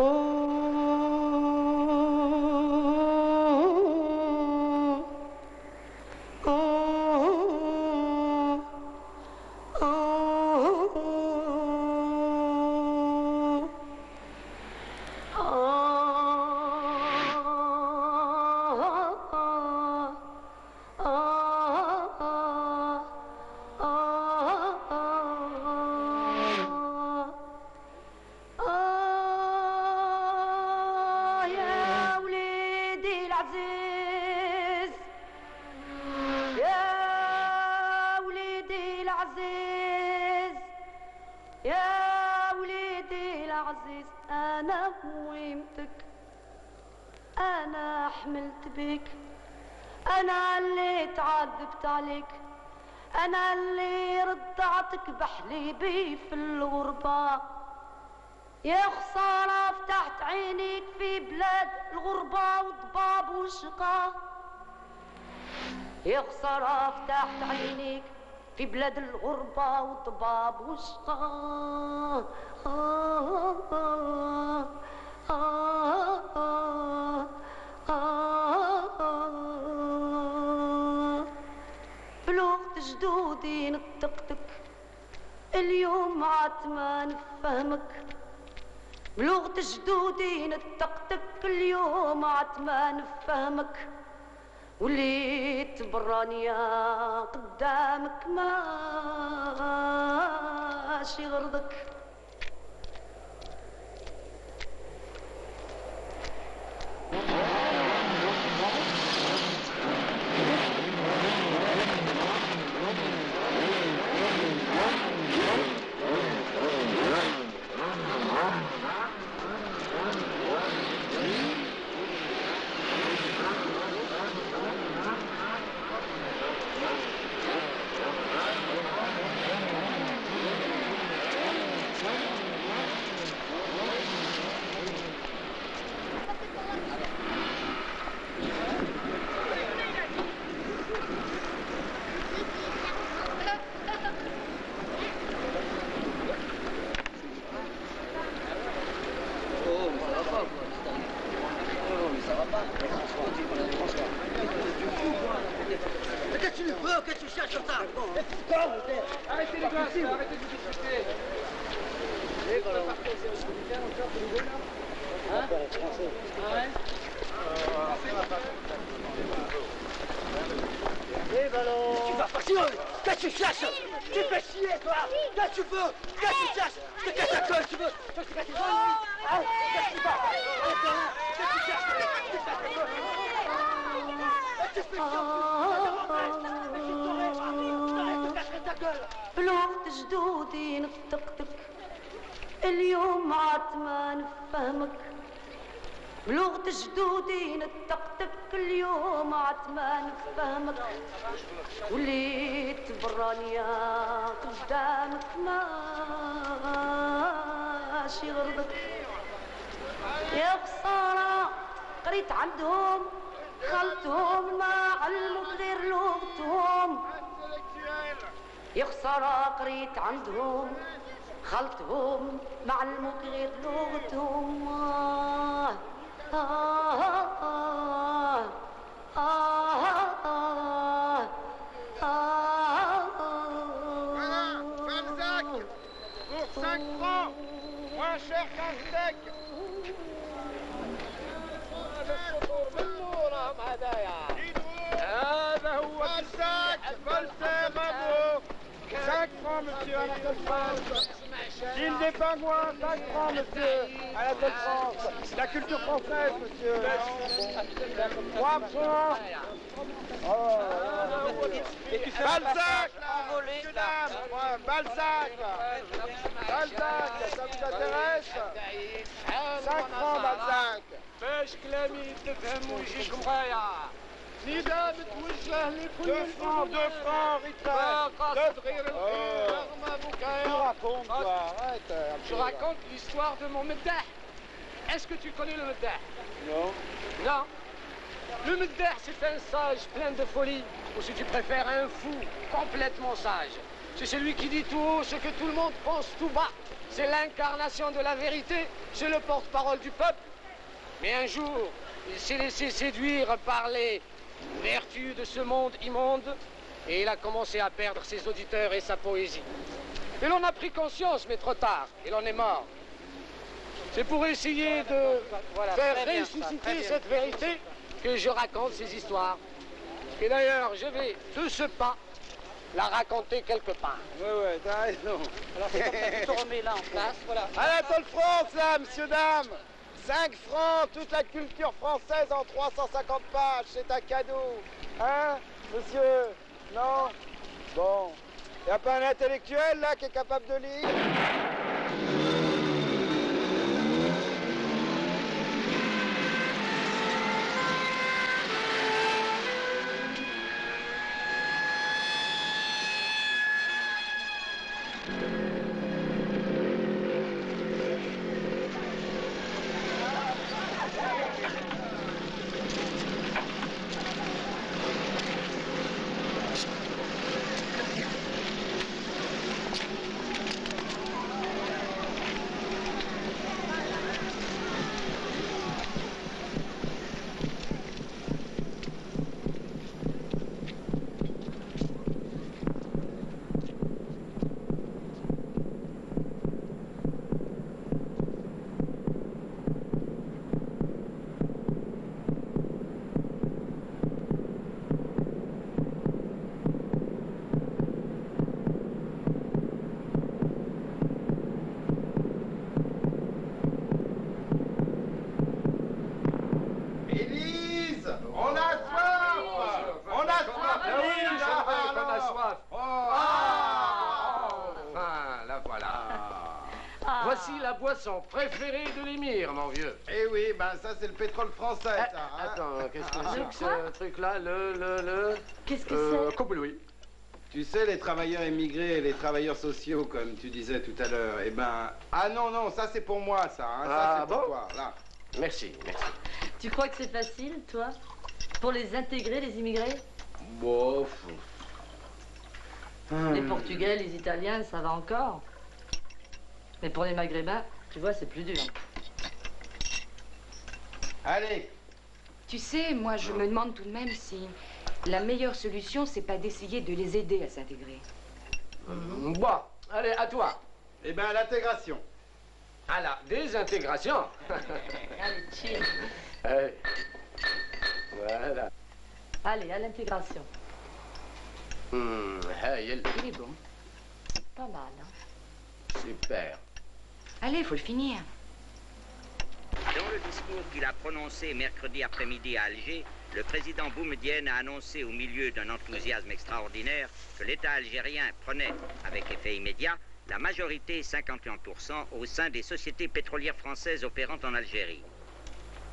Oh. تعذبت عليك أنا اللي رضعتك بحليبي في الغربة. يا خسارة فتحت عينيك في بلاد الغربة والضباب والشقا يا خسارة فتحت عينيك في بلاد الغربة والضباب والشقا عاد ما نفهمك. بلغة جدودي نطقتك اليوم عاد ما نفهمك. وليت برانية قدامك ماشي غرضك Qu'est-ce que tu veux Qu'est-ce que tu cherches comme ça Arrêtez les gars, arrêtez de discuter. Tu vas partir Qu'est-ce que tu cherches Tu fais chier toi Qu'est-ce que tu veux Qu'est-ce que tu cherches Je te casse la gueule tu veux Je te casse la gueule Hein Qu'est-ce que tu vas Arrête de rien Qu'est-ce que tu cherches Je te casse la gueule Qu'est-ce que tu fais Je te ta gueule بلغة جدودي نطقتك اليوم عاد ما نفهمك. بلغة جدودي نطقتك اليوم عاد ما نفهمك. وليت برانية قدامك ماشي غرضك يا خسارة قريت عندهم خلتهم ما علموا غير لغتهم يا خسارة قريت عندهم خلتهم معلموك غير لغتهم آه آه آه آه آه Balzac يا شيخ عندك. هذا الصدور بالمورام هذايا. هذا هو الساك فلسفة 5 francs monsieur à la Belle France L'île des pingouins 5 francs monsieur à la Belle France La culture française monsieur 3 francs Oh, Balzac Monsieur dame ouais, Balzac Balzac, ça vous intéresse 5 francs Balzac باش كلامي تفهم ويجيك مغاية نداء متوجه لكل 2 francs 2 francs ريتال تغير الخير رغم بكايا Je raconte l'histoire de mon meddah. Est-ce que tu connais le meddah Non. Non. Le meddah, c'est un sage plein de folie, ou si tu préfères, un fou complètement sage. c'est celui qui dit tout haut ce que tout le monde pense tout bas. C'est l'incarnation de la vérité, c'est le porte-parole du peuple. Mais un jour, il s'est laissé séduire par les vertus de ce monde immonde et il a commencé à perdre ses auditeurs et sa poésie. Et l'on a pris conscience, mais trop tard, et l'on est mort. C'est pour essayer de faire ressusciter cette vérité que je raconte ces histoires. Et d'ailleurs, je vais de ce pas la raconter quelque part. Ouais, ouais, t'as raison. Alors c'est comme ça que tu te remets là en place, voilà. Anatole France, là, monsieur, dame 5 francs, toute la culture française en 350 pages, c'est un cadeau. Hein, monsieur? Non? Bon. Y a pas un intellectuel, là, qui est capable de lire Élise On a soif On a soif Ah oui, Élise, je sais ah, qu'on a alors. soif. Oh, ah. Enfin, la voilà. Ah. Voici la boisson préférée de l'émir, mon vieux. Eh oui, ben ça c'est le pétrole français, Ah, ça. hein. attends, qu'est-ce que Le c'est que quoi ce truc-là Le, le, le... Qu'est-ce que Euh, c'est Coupe Louis. Tu sais, les travailleurs émigrés et les travailleurs sociaux, comme tu disais tout à l'heure, eh ben... Ah non, non, ça c'est pour moi, ça. hein, ça Ah, c'est pour bon toi, là. Merci, merci. Tu crois que c'est facile, toi Pour les intégrer, les immigrés? Bof. Les Portugais, les Italiens, ça va encore. Mais pour les Maghrébins, tu vois, c'est plus dur. Allez, Tu sais, moi, je me demande tout de même si la meilleure solution, c'est pas d'essayer de les aider à s'intégrer. Bon, allez, à toi. eh ben l'intégration. À la désintégration. Allez, chill. Allez. Voilà. Allez, à l'intégration. Hmm, hey, elle- Il est bon. Pas mal, hein super. Allez, faut le finir. Dans le discours qu'il a prononcé mercredi après-midi à Alger, le président Boumedienne a annoncé au milieu d'un enthousiasme extraordinaire que l'État algérien prenait, avec effet immédiat, la majorité 51% au sein des sociétés pétrolières françaises opérant en Algérie.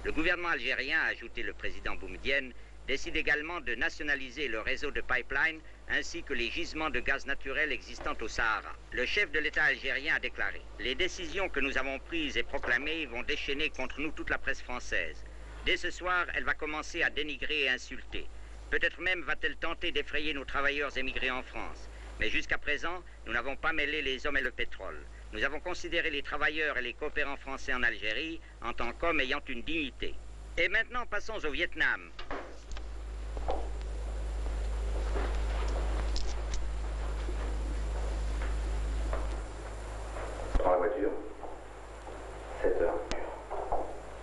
Le gouvernement algérien, a ajouté le président Boumedienne, décide également de nationaliser le réseau de pipeline ainsi que les gisements de gaz naturel existants au Sahara. Le chef de l'État algérien a déclaré Les décisions que nous avons prises et proclamées vont déchaîner contre nous toute la presse française. Dès ce soir, elle va commencer à dénigrer et insulter. Peut-être même va-t-elle tenter d'effrayer nos travailleurs émigrés en France. Mais jusqu'à présent, nous n'avons pas mêlé les hommes et le pétrole. Nous avons considéré les travailleurs et les coopérants français en Algérie en tant qu'hommes ayant une dignité. Et maintenant, passons au Vietnam. Prends la voiture. 7 heures.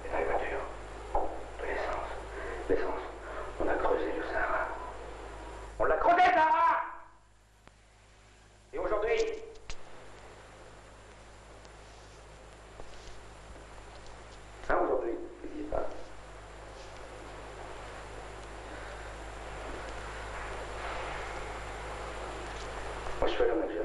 Et dans les voitures, de l'essence. L'essence, on a creusé le Sahara. On l'a creusé, le Sahara Et aujourd'hui Hein, aujourd'hui Vous dites pas. Moi, je suis allé en Algérie.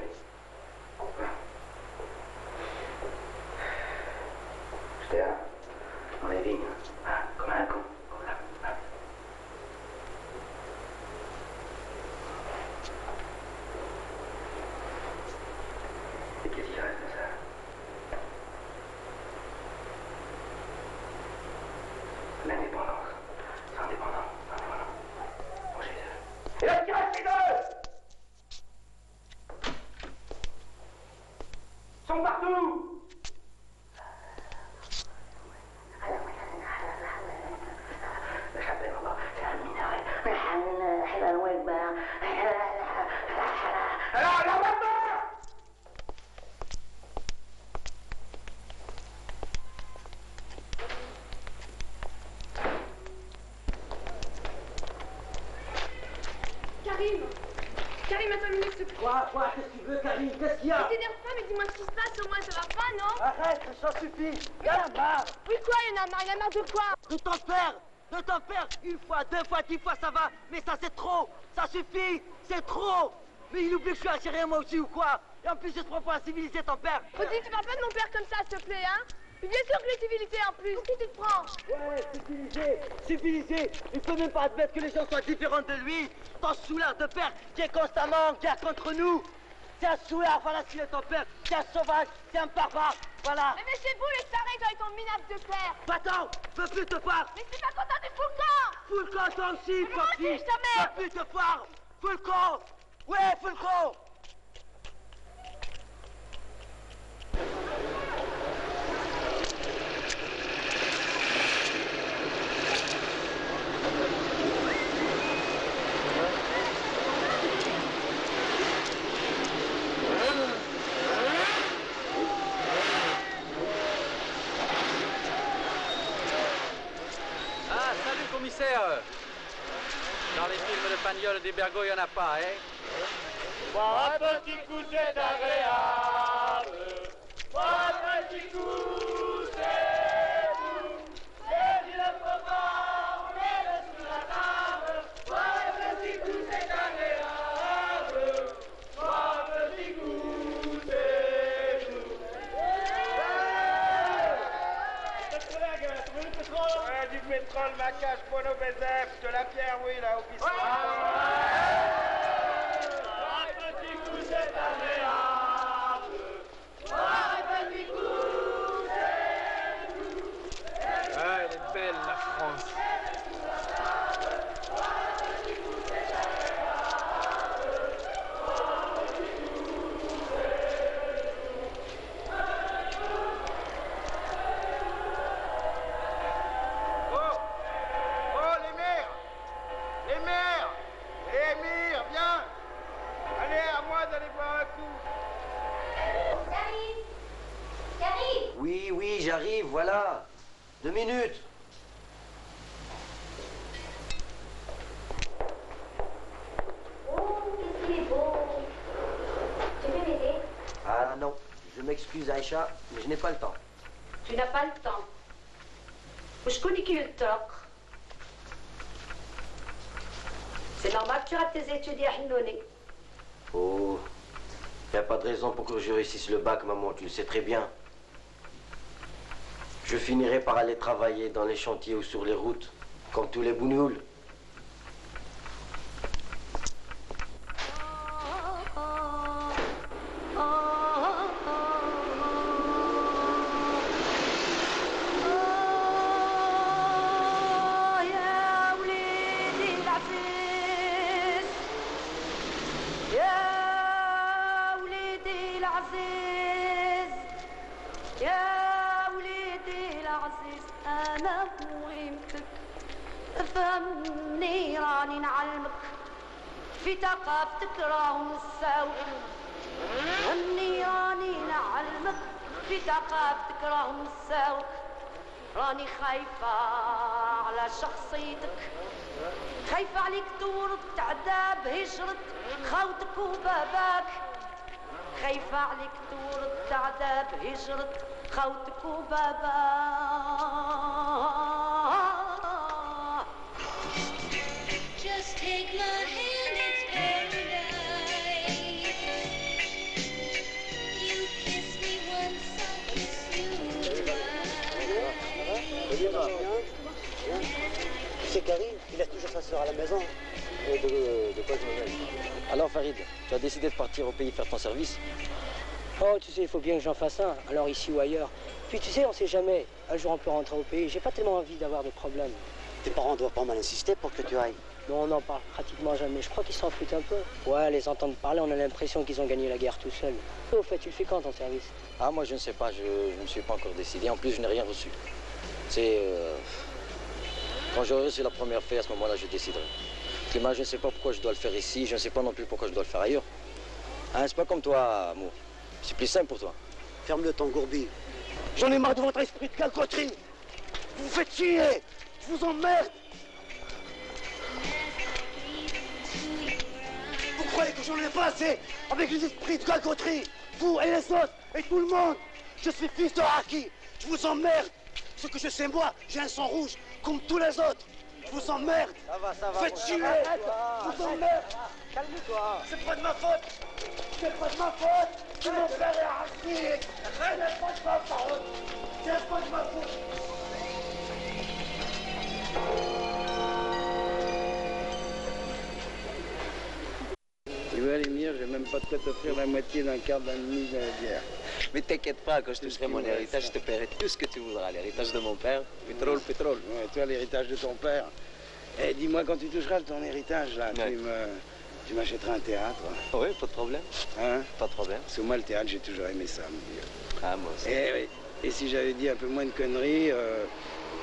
Je sont partout Alors, là maintenant Karim Karim, attends une minute, s'il te plaît. Quoi, quoi, qu'est-ce que tu veux, Karine? Qu'est-ce qu'il y a? T'énerve pas, mais dis-moi ce qui se passe, au moins ça va pas, non? Arrête, ça suffit. Il y en a marre Oui, quoi, il y en a marre, il y en a marre de quoi? De ton père De ton père Une fois, deux fois, dix fois, ça va. Mais ça, c'est trop. Ça suffit. C'est trop. Mais il oublie que je suis algérien, moi aussi, ou quoi? Et en plus, je te prends pour un civilisé, ton père. Dire, tu parles pas de mon père comme ça, s'il te plaît, hein? Bien sûr que les civilités en plus, qui tu te prends? Ouais, civilisé Civilisé. Il peut même pas admettre que les gens soient différents de lui. Ton soulard de père qui est constamment en guerre contre nous. C'est un soulard, voilà ce qu'il est ton père. C'est un sauvage, c'est un barbare, voilà. Mais laissez-vous les tarés quand ils sont minables de père. Va-t'en Je veux plus te voir. Mais je suis pas content du fou le camp Fous le camp, toi aussi. Je veux plus te voir. Camp Ouais, fous le camp Ah, salut commissaire Dans les et des Bergots, il n'y en a pas, hein Bois un petit coup, c'est agréable. Bois un petit coup, du pétrole, ma cache, Bono de la pierre, oui, là, au piston. Un petit coup, c'est agréable. Un petit coup, Ah, elle est belle, la France Oh Oh, les mères Les mères Eh, Mire, viens Allez, à moi d'aller boire un coup J'arrive J'arrive Oui, oui, j'arrive, voilà. Deux minutes. Oh, mais il est beau! Tu veux m'aider? Ah non, je m'excuse Aïcha, mais je n'ai pas le temps. Tu n'as pas le temps. Je connais qui le toc. C'est normal que tu rates tes études à Hinnouni. Oh, il n'y a pas de raison pour que je réussisse le bac, maman, tu le sais très bien. Finirai par aller travailler dans les chantiers ou sur les routes, comme tous les bougnoules. تكرههم الساوي والنيراني نعلمك في تقاب تكرههم الساوي راني خايفة على شخصيتك. خايفة عليك تورط تعذاب بهجرة خوتك وباباك. خايفة عليك تورط تعذاب بهجرة خوتك وباباك. Il laisse toujours sa sœur à la maison. de, de quoi Alors Farid, tu as décidé de partir au pays faire ton service Oh, tu sais, il faut bien que j'en fasse un, alors ici ou ailleurs. Puis tu sais, on sait jamais. Un jour, on peut rentrer au pays. J'ai pas tellement envie d'avoir de problèmes. Tes parents doivent pas mal insister pour que tu ailles. Non, on n'en parle pratiquement jamais. Je crois qu'ils s'en foutent un peu. Ouais, les entendre parler, on a l'impression qu'ils ont gagné la guerre tout seuls. Au fait, tu le fais quand ton service? Ah, moi je ne sais pas, je je ne me suis pas encore décidé. En plus, je n'ai rien reçu. C'est. euh, Quand j'aurai reçu la première feuille, à ce moment-là, je déciderai. Parce moi, je ne sais pas pourquoi je dois le faire ici, je ne sais pas non plus pourquoi je dois le faire ailleurs. Hein, c'est pas comme toi, Amour. C'est plus simple pour toi. Ferme-le ton gourbi. J'en ai marre de votre esprit de calcoterie. Vous vous faites chier. Je vous emmerde. Vous croyez que j'en ai pas assez avec les esprits de calcoterie Vous et les autres et tout le monde. Je suis fils de Haki. Je vous emmerde. Ce que je sais moi, j'ai un sang rouge comme tous les autres. Je vous emmerde. Ça va, ça Vous faites chier. Je vous emmerde. Calme-toi. C'est pas de ma faute. C'est pas de ma faute. C'est mon frère est Haki. Ce n'est pas de ma faute. C'est pas de ma faute. Tu vois, l'émir, j'ai même pas de quoi t'offrir la moitié d'un quart d'un demi de la bière. Mais t'inquiète pas, quand je toucherai mon héritage, je te paierai tout ce que tu voudras. L'héritage de mon père, pétrole, pétrole. Ouais, toi, l'héritage de ton père. Eh, dis-moi, quand tu toucheras ton héritage, là, Ouais. tu me... Tu m'achèteras un théâtre. Oui, pas de problème. Hein Pas de problème. Parce que moi, le théâtre, j'ai toujours aimé ça, mon vieux. Ah, moi aussi. Eh oui. Et si j'avais dit un peu moins de conneries, euh,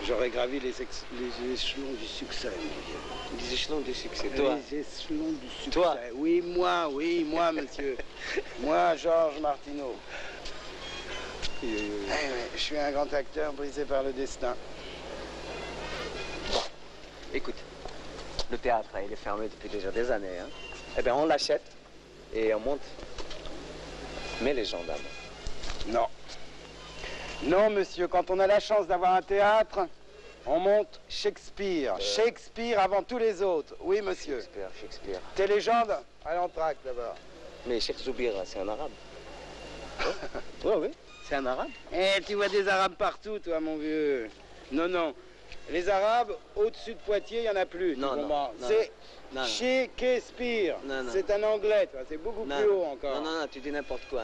j'aurais gravi les, ex- les échelons du succès, mon vieux. Les échelons du succès, toi. Les échelons du succès. Toi Oui, moi, oui, moi, monsieur. moi, Georges Martineau. Eh oui, je suis un grand acteur brisé par le destin. Écoute, le théâtre, là, il est fermé depuis déjà des années. Hein. Eh bien, on l'achète et on monte. Mais les gendarmes. Non. Non, monsieur, quand on a la chance d'avoir un théâtre, on monte Shakespeare. Shakespeare avant tous les autres. Oui, monsieur. Shakespeare, Shakespeare. Tes légendes À l'entracte, d'abord. Mais Cheikh Zoubir, c'est un arabe. Oui, oui, c'est un arabe. Eh, tu vois des arabes partout, toi, mon vieux. Non, non. Les arabes, au-dessus de Poitiers, il n'y en a plus. Non, non, non, C'est. Shakespeare. C'est un anglais, toi. C'est beaucoup plus haut encore. Non, non, non, tu dis n'importe quoi.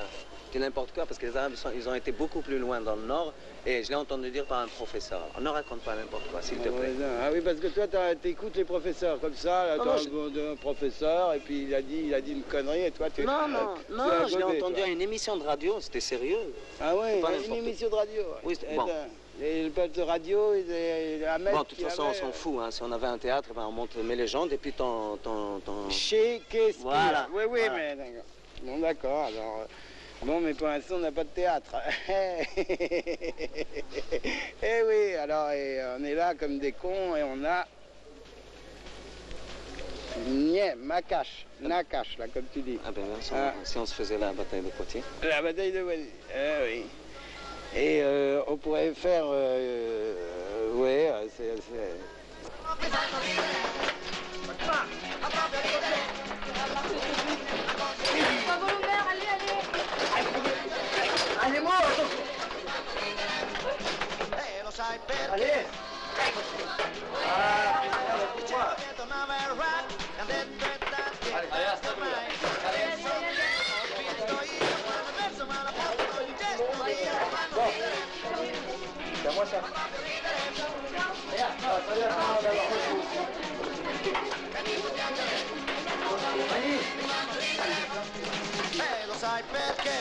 Tu n'importe quoi parce que les Arabes, ils, sont- ils ont été beaucoup plus loin dans le Nord et je l'ai entendu dire par un professeur. On ne raconte pas n'importe quoi, s'il te plaît. non. Ah oui, parce que toi, t'as- t'écoutes les professeurs comme ça. Non, t'as non, un, je- un professeur et puis il a dit, il a dit une connerie et toi, tu Non, non, tu non, à je l'ai entendu à une émission de radio, c'était sérieux. Ah Pas une émission de radio. Oui, bon. Et le peuple de radio, il est un mec Bon, de toute façon, on s'en euh, fout. hein. Si on avait un théâtre, ben, on monte mes légendes et puis ton... ton, ton... Shakespeare. Voilà. Oui, oui, Voilà. mais d'accord. Bon, d'accord. Alors, euh, bon, mais pour l'instant, on n'a pas de théâtre. eh oui, alors, et on est là comme des cons et on a. Niais, Makache, Nakache, là, comme tu dis. Ah ben, si on, Ah. si on se faisait la bataille de Poitiers. La bataille de Wally. Eh oui. Et euh, on pourrait faire. Euh, euh, ouais, euh, c'est. Allez C'est à moi ça. Regarde, ça va très bien d'avoir reçu aussi. Eh, lo sai perché?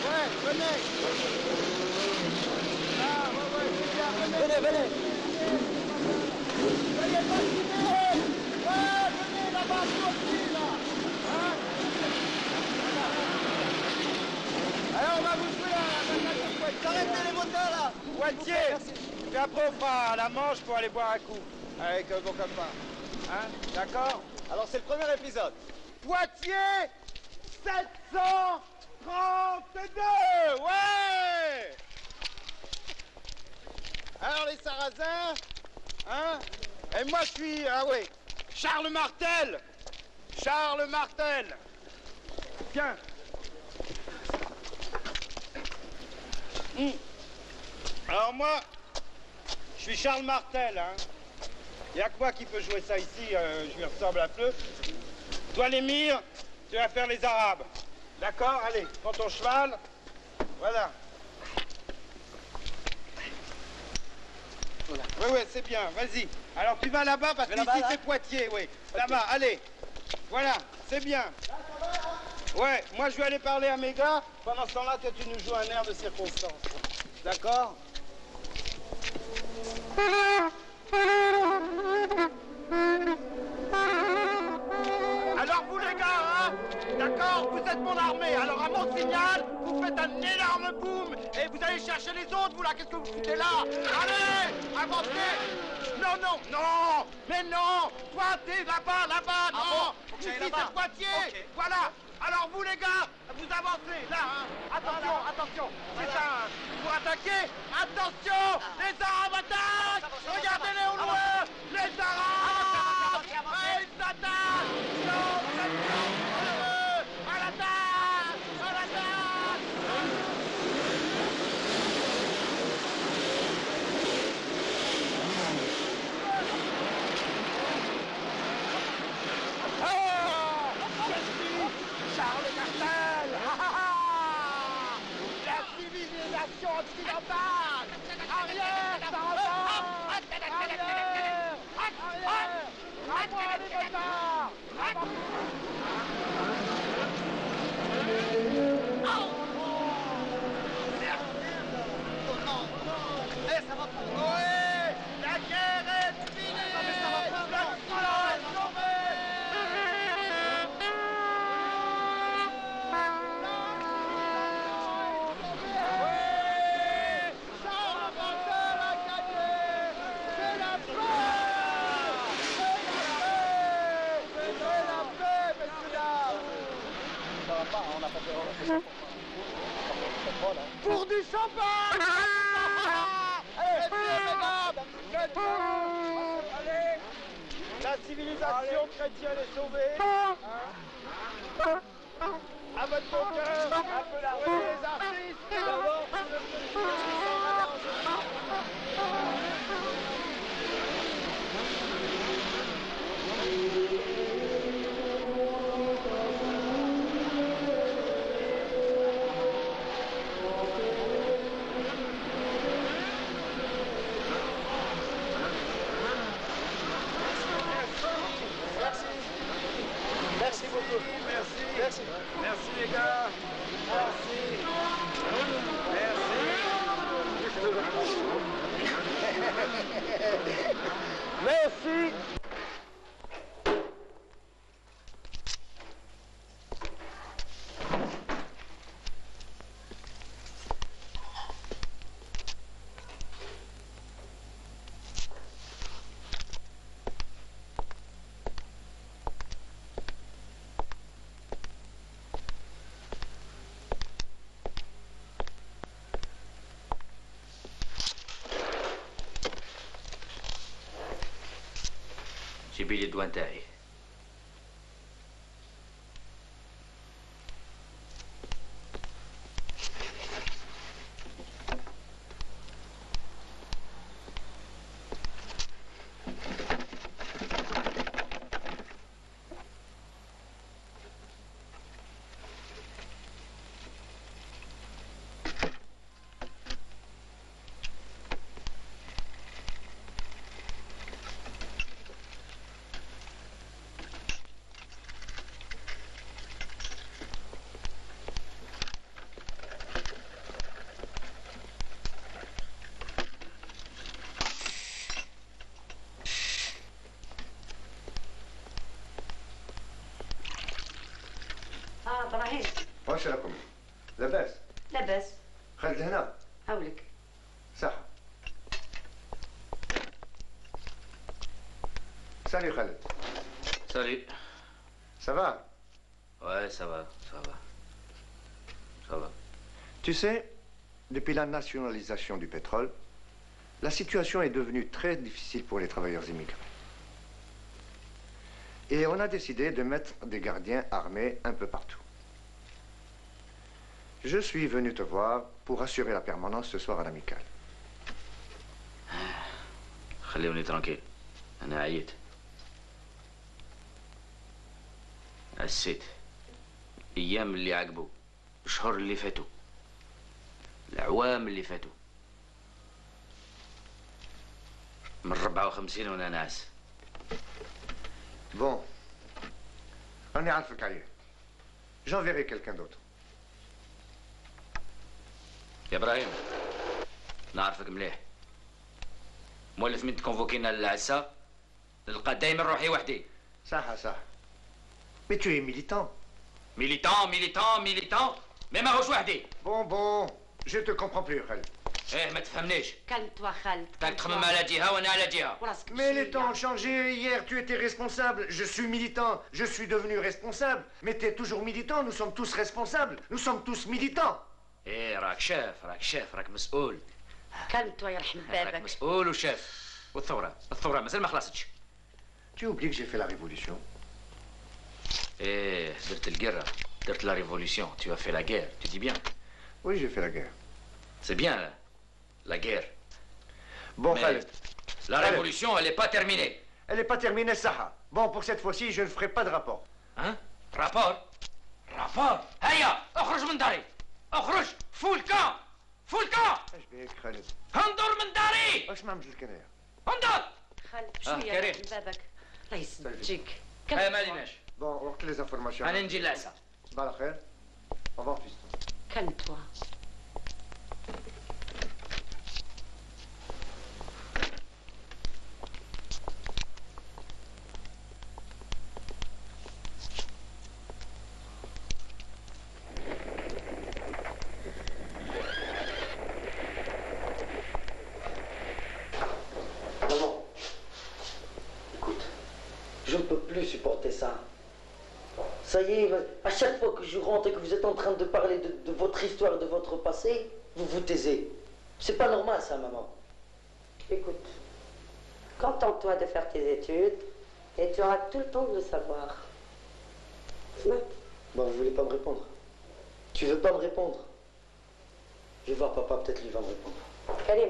Ouais, venez Ah, ouais, ouais, c'est bien, venez Venez, venez pas timés Ouais, venez là-bas, aussi, là Hein. Alors, on va vous jouer la bataille de Poitiers Arrêtez les moteurs là Poitiers Puis après, on fera la manche pour aller boire un coup avec euh, mon copain. Hein D'accord Alors c'est le premier épisode. Poitiers 732 Ouais Alors les Sarrasins, hein Et moi je suis, ah ouais, Charles Martel Charles Martel Viens Hum. Alors moi, je suis Charles Martel, hein Il n'y a que moi qui peux jouer ça ici, euh, je lui ressemble un peu. Toi, l'émir, tu vas faire les Arabes. D'accord Allez, prends ton cheval. Voilà. Oui, oui, c'est bien, vas-y. Alors tu vas là-bas parce que ici là c'est Poitiers, oui. Là-bas, allez. Voilà, c'est bien. Ouais, moi je vais aller parler à mes gars. Pendant ce temps-là, toi tu nous joues un air de circonstance. D'accord Alors vous les gars, hein D'accord Vous êtes mon armée. Alors à mon signal, vous faites un énorme boom. Et vous allez chercher les autres, vous là. Qu'est-ce que vous foutez là? Allez Avancez. Non, non, non Mais non Toi, t'es là-bas, là-bas, non. Ah Faut que Ici, c'est. Poitiers. Voilà. Alors vous les gars, vous avancez, là, hein. Attention, attention. C'est ça, hein. Pour attaquer Attention Les Arabes attaquent. Regardez-les au loin Les Arabes Ouais, ils s'attaquent Non, vous êtes dangereux À l'attaque À l'attaque Ah Je suis Charles Martel Ah, ah, ah La civilisation occidentale Arrière, Sarrazin Arrière Arrière À moi les motards À moi Eh, ça va pas. Noé La guerre est finie mais ça va pas, La non. victoire est sauvée Oui Charles Martel a gagné C'est la paix C'est la paix C'est la paix, messieurs dames Ça va pas, on n'a pas fait on a fait ça pour- pas, là. Pour du champagne. La civilisation chrétienne est sauvée. Hein À votre bon cœur Un peu la rue les artistes Merci beaucoup. Merci. Merci. Merci les gars. Merci J'ai billet de Douantaille. اه ابراهيم واش راكم لاباس لاباس خالد هنا هاولك صح Salut Khaled. Salut. Ça va Ouais, ça va, ça va. Ça va. Tu sais, depuis la nationalisation du pétrole, la situation est devenue très difficile pour les travailleurs immigrés. Et on a décidé de mettre des gardiens armés un peu partout. Je suis venu te voir pour assurer la permanence ce soir à l'amicale. خليوني tranquille. انا عييت عسيت ايام اللي عقبوا الشهور اللي فاتوا العوام اللي فاتوا من 54 وانا ناعس Bon. أنا عارفك عيان. J'enverrai quelqu'un d'autre. يا ابراهيم نعرفك مليح مولف من تكونفوكينا للعسا نلقى دايما روحي وحدي صح صح. Mais tu es militant. ميليتون ميليتون ميليتون مي ماهوش وحدي Bon, bon. Je te comprends plus, Khaled. ايه ما تفهمنيش Calme-toi, Khaled. راك تخمم على جهه وانا على جهه Mais les temps ont changé. Hier, tu étais responsable. Je suis militant. Je suis devenu responsable. Mais tu es toujours militant. Nous sommes tous responsables. Nous sommes tous militants. ايه راك شاف راك شاف راك مسؤول Calme-toi, يرحم راك بابك. مسؤول وشاف والثوره الثوره مازال ما خلصتش Tu oublies que j'ai fait la révolution. ايه درت القرة درت لا ريفولوسيون tu as fait la guerre tu dis bien Oui, j'ai fait la guerre. c'est bien là, la guerre Bon, Mais Khaled. la Khaled. révolution elle est pas terminée Elle n'est pas terminée, Saha. Bon, pour cette fois-ci, je ne ferai pas de rapport. Hein rapport rapport هيا اخرج من داري اخرج! فولكا! فولكا! اش بيك خالد؟ هندر من داري! اش ما عملت أنا؟ هندر خالد شوية آه من بابك؟ الله طيب. يسجيك هيا ما ليناش بون وقت لي زانفورماسيون أنا نجي العشاء بلا خير. افون فيستون كلم توا je rentre et que vous êtes en train de parler de, de votre histoire, de votre passé, vous vous taisez. C'est pas normal ça, maman. Écoute, contente-toi de faire tes études et tu auras tout le temps de le savoir. Bon, vous voulez pas me répondre? Tu veux pas me répondre? Je vais voir papa, peut-être lui va me répondre. Karim,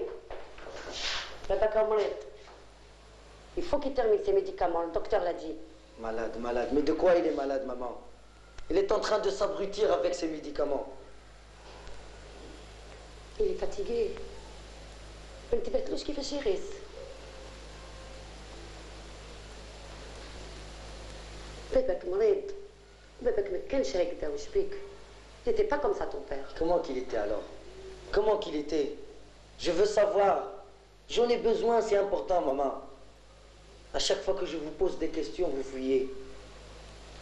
il faut qu'il termine ses médicaments, le docteur l'a dit. Malade, malade. Mais de quoi il est malade, maman? Il est en train de s'abrutir avec ses médicaments. Il est fatigué. ما انتبهتلوش كيفاش يغيس بابك مريض بابك ما كانش هكذا وش بيك T'étais pas comme ça ton père. Comment qu'il était alors Comment qu'il était Je veux savoir. J'en ai besoin, c'est important, maman. À chaque fois que je vous pose des questions, vous fuyez.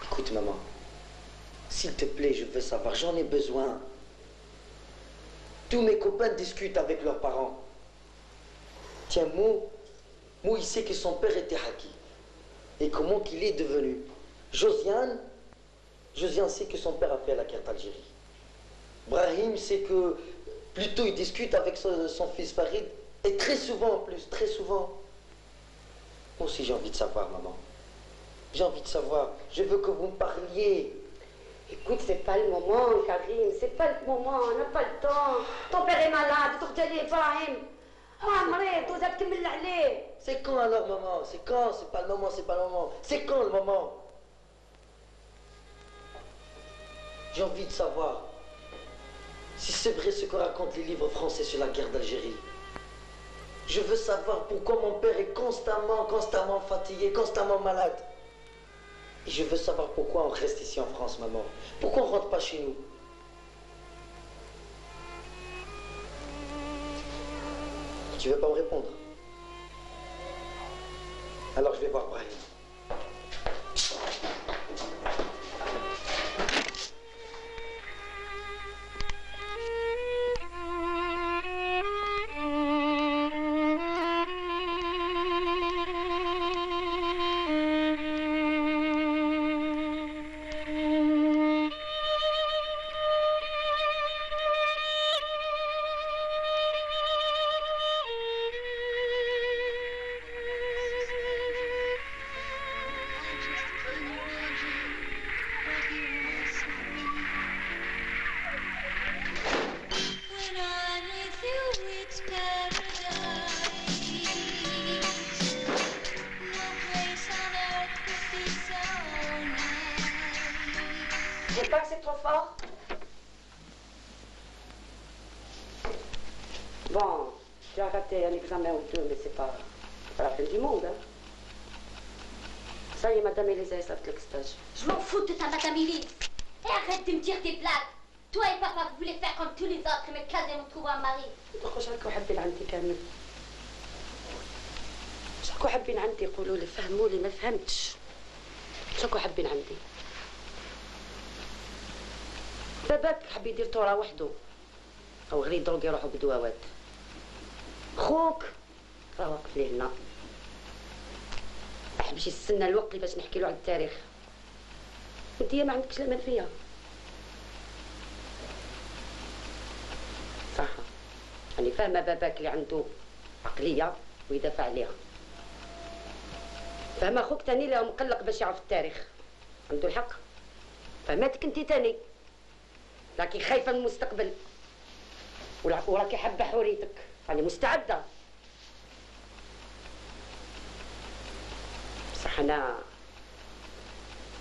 Écoute, maman. S'il te plaît, je veux savoir. J'en ai besoin. Tous mes copains discutent avec leurs parents. Tiens, Mou, Mou, il sait que son père était Haki. Et comment qu'il est devenu. Josiane, Josiane sait que son père a fait la guerre d'Algérie. Brahim sait que plutôt il discute avec son, fils Farid. Et très souvent en plus, très souvent. Moi aussi j'ai envie de savoir, maman. J'ai envie de savoir. Je veux que vous me parliez. Écoute, c'est pas le moment, Karim, c'est pas le moment, on n'a pas le temps. Ton père est malade, tu te Ibrahim. Ah, مريض وزاد كمل عليه. C'est quand alors, maman C'est quand C'est pas le moment, c'est pas le moment. C'est quand le moment J'ai envie de savoir si c'est vrai ce que racontent les livres français sur la guerre d'Algérie. Je veux savoir pourquoi mon père est constamment, constamment fatigué, constamment malade. Je veux savoir pourquoi on reste ici en France, maman. Pourquoi on rentre pas chez nous? Tu veux pas me répondre? Alors je vais voir Brahim. وحده. أو غير يضرب يروحوا بدواوات. خوك راه واقف ليه هنا ما حبش يستنى الوقت اللي باش نحكي له على التاريخ. أنت ما عندكش الامان فيا صح. أنا فاهمة باباك اللي عنده عقلية ويدافع عليها. فاهمة خوك تاني اللي مقلق باش يعرف التاريخ. عنده الحق. فهمتك أنت تاني. راكي خايفة من المستقبل. وراكي حابة حريتك. راني مستعدة. بصح أنا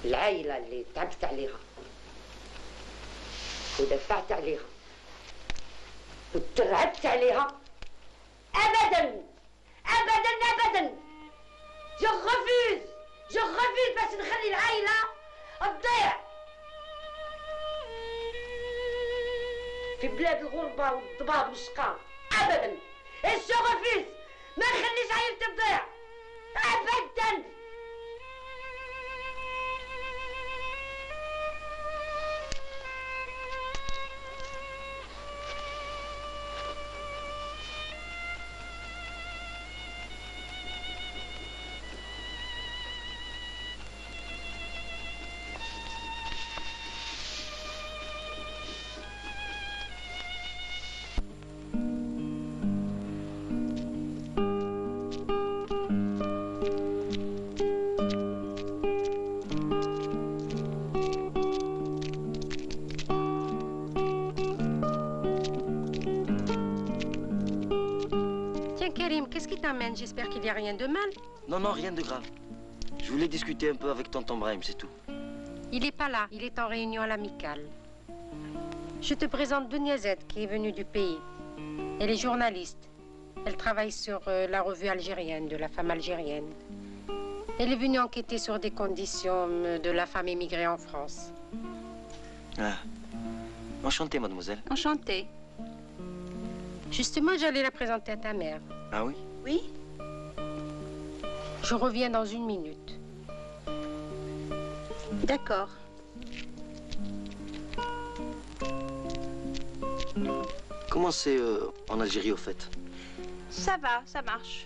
العائلة اللي تعبت عليها. ودفعت عليها. وترعبت عليها. ابدا. ابدا ابدا. جو ريفوز جو ريفوز باش نخلي العائله تضيع في بلاد الغربة والضباب والشقاء ابدا. جو ريفوز ما نخليش عائلتي تضيع. ابدا. N'y a rien de mal. Non, non, rien de grave. Je voulais discuter un peu avec tonton Brahim, c'est tout. Il n'est pas là, il est en réunion à l'amicale. Je te présente Duniazette, qui est venue du pays. Elle est journaliste. Elle travaille sur euh, la revue algérienne, de la femme algérienne. Elle est venue enquêter sur des conditions euh, de la femme émigrée en France. Ah. Enchanté, mademoiselle. Enchantée. Justement, j'allais la présenter à ta mère. Ah oui? Oui? Je reviens dans une minute. D'accord. Comment c'est euh, en Algérie, au fait? Ça va, ça marche.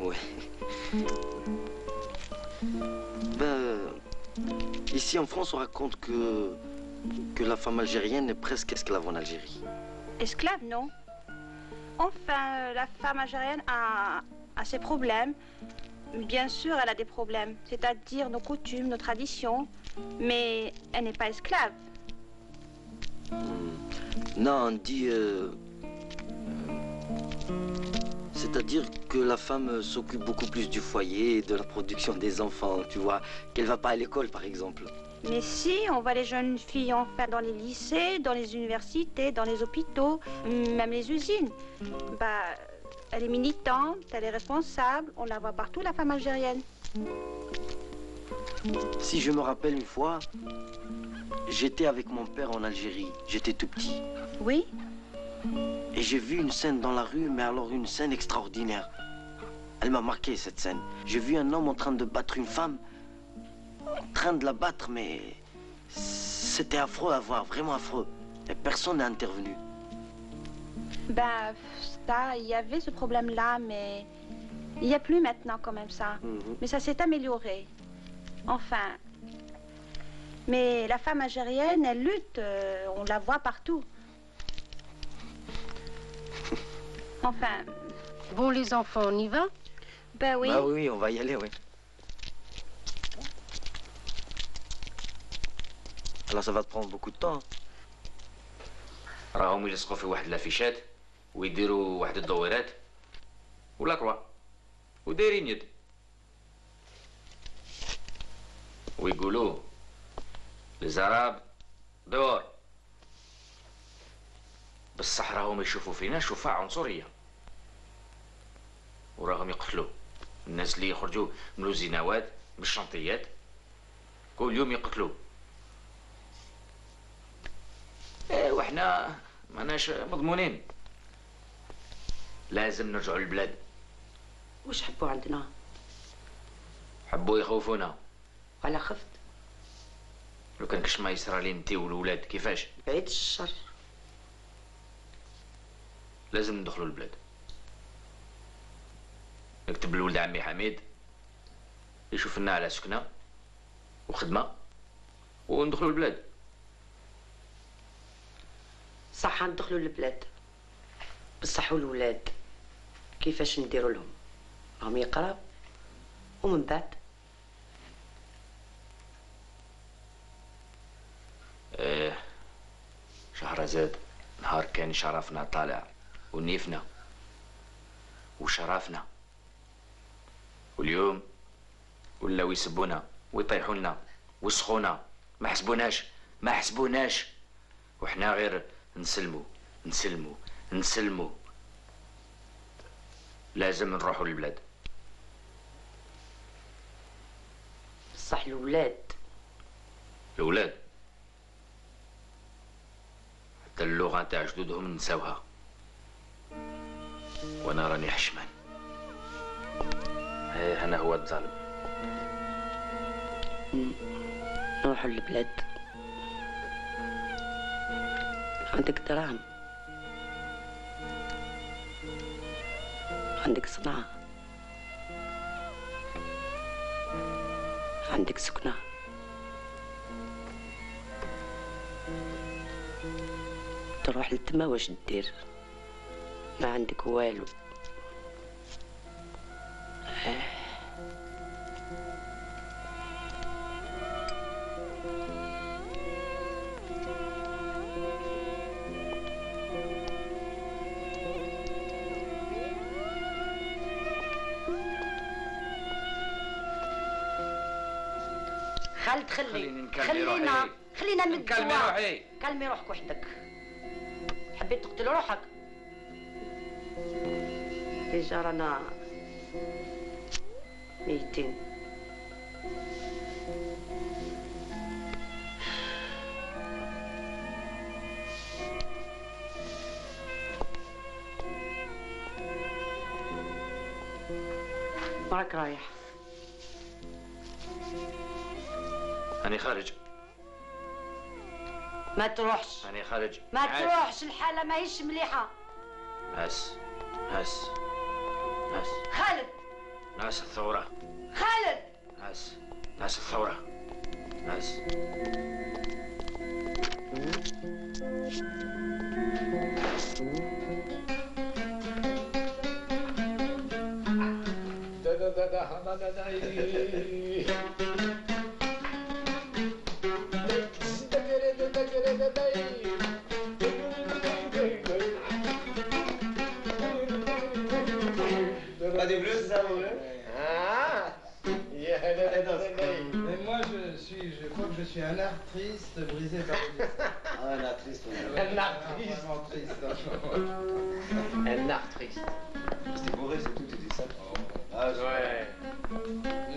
Ouais. Ben, ici en France, on raconte que, que la femme algérienne est presque esclave en Algérie. Esclave, non? Enfin, euh, la femme algérienne a, a ses problèmes. Bien sûr, elle a des problèmes, c'est-à-dire nos coutumes, nos traditions, mais elle n'est pas esclave. Non, on dit. euh, C'est-à-dire que la femme euh, s'occupe beaucoup plus du foyer et de la production des enfants, tu vois. Qu'elle va pas à l'école, par exemple. Mais si, on voit les jeunes filles enfin dans les lycées, dans les universités, dans les hôpitaux, même les usines. Bah, elle est militante, elle est responsable, on la voit partout, la femme algérienne. Si je me rappelle une fois, j'étais avec mon père en Algérie. J'étais tout petit. Oui Et j'ai vu une scène dans la rue, mais alors une scène extraordinaire. Elle m'a marqué cette scène. J'ai vu un homme en train de battre une femme, en train de la battre, mais c'était affreux à voir, vraiment affreux. Et personne n'a intervenu. Bah, ça, il y avait ce problème-là, mais il n'y a plus maintenant quand même ça. Mais ça s'est amélioré. Enfin. Mais la femme algérienne, elle lutte, euh, on la voit partout. Enfin. Bon, les enfants, on y va Ben oui. Bah oui, on va y aller, oui. Alors ça va te prendre beaucoup de temps. راهم يلصقوا في واحد لافيشات ويديروا واحد الدويرات ولا كوا ودايرين يد. ويقولوا لزراب دور. بصح راهم يشوفوا فينا شفاع عنصرية. وراهم يقتلوا الناس اللي يخرجوا من الزناوات من الشنطيات. كل يوم يقتلوا. إيه وحنا ماناش مضمونين. لازم نرجعوا للبلاد. واش حبوا عندنا؟ حبوا يخوفونا. ولا خفت. لو كان كش ما يصرى لي أنتي والولاد كيفاش؟ بعيد الشر. لازم ندخلوا البلاد. نكتب لولد عمي حميد يشوف لنا على سكنة وخدمة وندخلوا البلاد. صح ندخلوا للبلاد بصح الولاد كيفاش نديروا لهم. راهم يقراو. ومن بعد؟ إيه شهرزاد نهار كان شرفنا طالع. ونيفنا. وشرفنا. واليوم ولاو يسبونا ويطيحوا لنا ويسخونا. ما حسبوناش ما حسبوناش. وحنا غير نسلموا نسلموا نسلموا لازم نروحوا للبلاد. بصح الولاد الأولاد حتى اللغة تاع جدودهم نساوها. وأنا راني حشمان. هيه أنا هو الظالم. نروحوا للبلاد. عندك دراهم. عندك صناعة. عندك سكنة. تروح للتما واش دير ما عندك والو. خلينا. خلينا نكلمي ندوا روحي. كلمي روحك وحدك. حبيت تقتل روحك؟ ديجا رانا ميتين. راك رايح. أنا خارج ما تروحش أنا خارج ما عاش. تروحش الحالة ماهيش مليحة ناس ناس ناس خالد ناس الثورة خالد ناس ناس الثورة ناس Pas suis un art triste brisé par le destin. Ah, un art triste, oui. Un art triste. Vraiment triste. Un art triste. C'était bourré, c'est tout, tu dis ça. Ah. Ouais.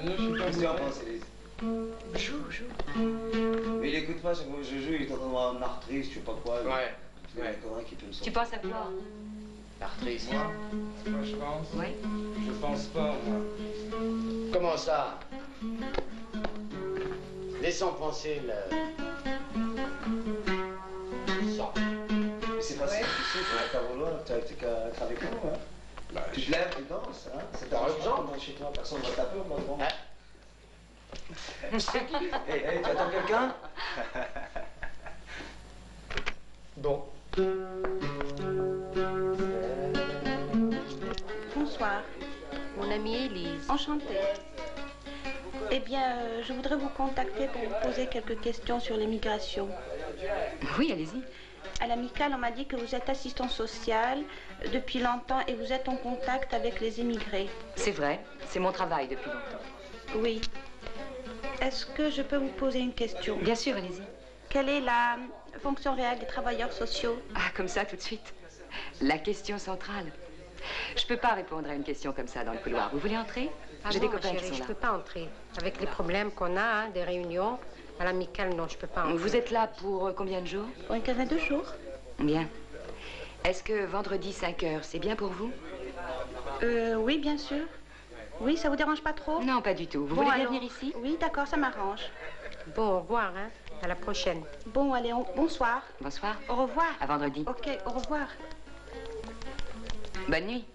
Non, je suis pas Qu'est-ce que tu en penses, Élise Joue, joue. Mais il écoute pas, chaque fois que je joue, il est en train de voir un art triste, je sais pas quoi. Ouais. Il y a un copain qui peut me Tu penses à quoi? Art triste. Moi Moi, je pense. Oui. Je pense pas, moi. Comment ça? Laissons penser le... Sang. Mais c'est pas si difficile, tu n'as qu'à vouloir, tu n'as qu'à être avec nous, hein. tu te lèves, tu danses, hein. C'est Par exemple. chez toi, personne ne va taper au moment. C'est qui Hé, hé, tu attends quelqu'un? Bon. Bonsoir. Mon amie Élise. Enchantée. Eh bien, euh, je voudrais vous contacter pour vous poser quelques questions sur l'immigration. Oui, allez-y. À l'amicale, on m'a dit que vous êtes assistant social depuis longtemps et vous êtes en contact avec les immigrés. C'est vrai, c'est mon travail depuis longtemps. Oui. Est-ce que je peux vous poser une question? Bien sûr, allez-y. Quelle est la fonction réelle des travailleurs sociaux? Ah, comme ça, tout de suite. La question centrale. Je peux pas répondre à une question comme ça dans le couloir. Vous voulez entrer? J'ai bon, des copains chérie, qui sont je là. peux pas entrer. Avec les problèmes qu'on a, hein, des réunions, à l'amicale, non, je peux pas entrer. Vous êtes là pour euh, combien de jours? Pour une quinzaine de jours. Bien. Est-ce que vendredi 5 heures, c'est bien pour vous? Euh, oui, bien sûr. Oui, ça vous dérange pas trop? Non, pas du tout. Vous Bon, voulez bien alors- venir ici? Oui, d'accord, ça m'arrange. Bon, au revoir, hein. À la prochaine. Bon, allez, on- bonsoir. Bonsoir. Au revoir. À vendredi. Ok, au revoir. Bonne nuit.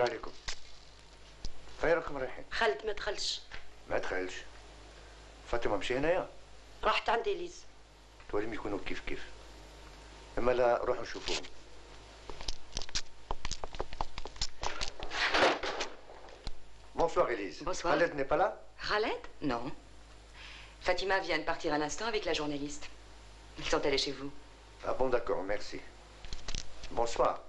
مساء الخير عليكم فين راكم رايحين؟ خالد ما دخلش ما دخلش فاطمه مشي هنايا رحت عند اليز توليهم يكونوا كيف كيف اما لا روحوا شوفوهم Bonsoir Élise. Bonsoir. Khaled n'est pas là Khaled Non. Fatima vient de partir à l'instant avec la journaliste. Ils sont allés chez vous. Ah bon d'accord, merci. Bonsoir.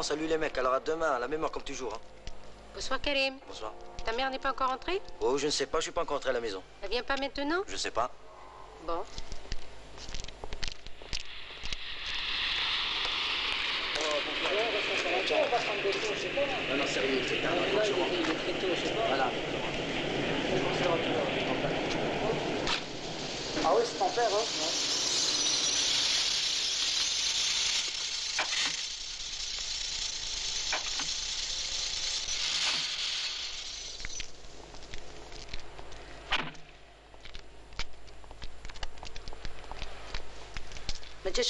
Bon, salut les mecs. Alors à demain, à la même heure comme toujours. hein. Bonsoir, Karim. Bonsoir. Ta mère n'est pas encore entrée Oh, je ne sais pas, je suis pas encore entré à la maison. Elle vient pas maintenant? Je sais pas. Bon. Non, non, sérieux, c'est tard. Voilà. Ah oui, c'est ton père, hein? ما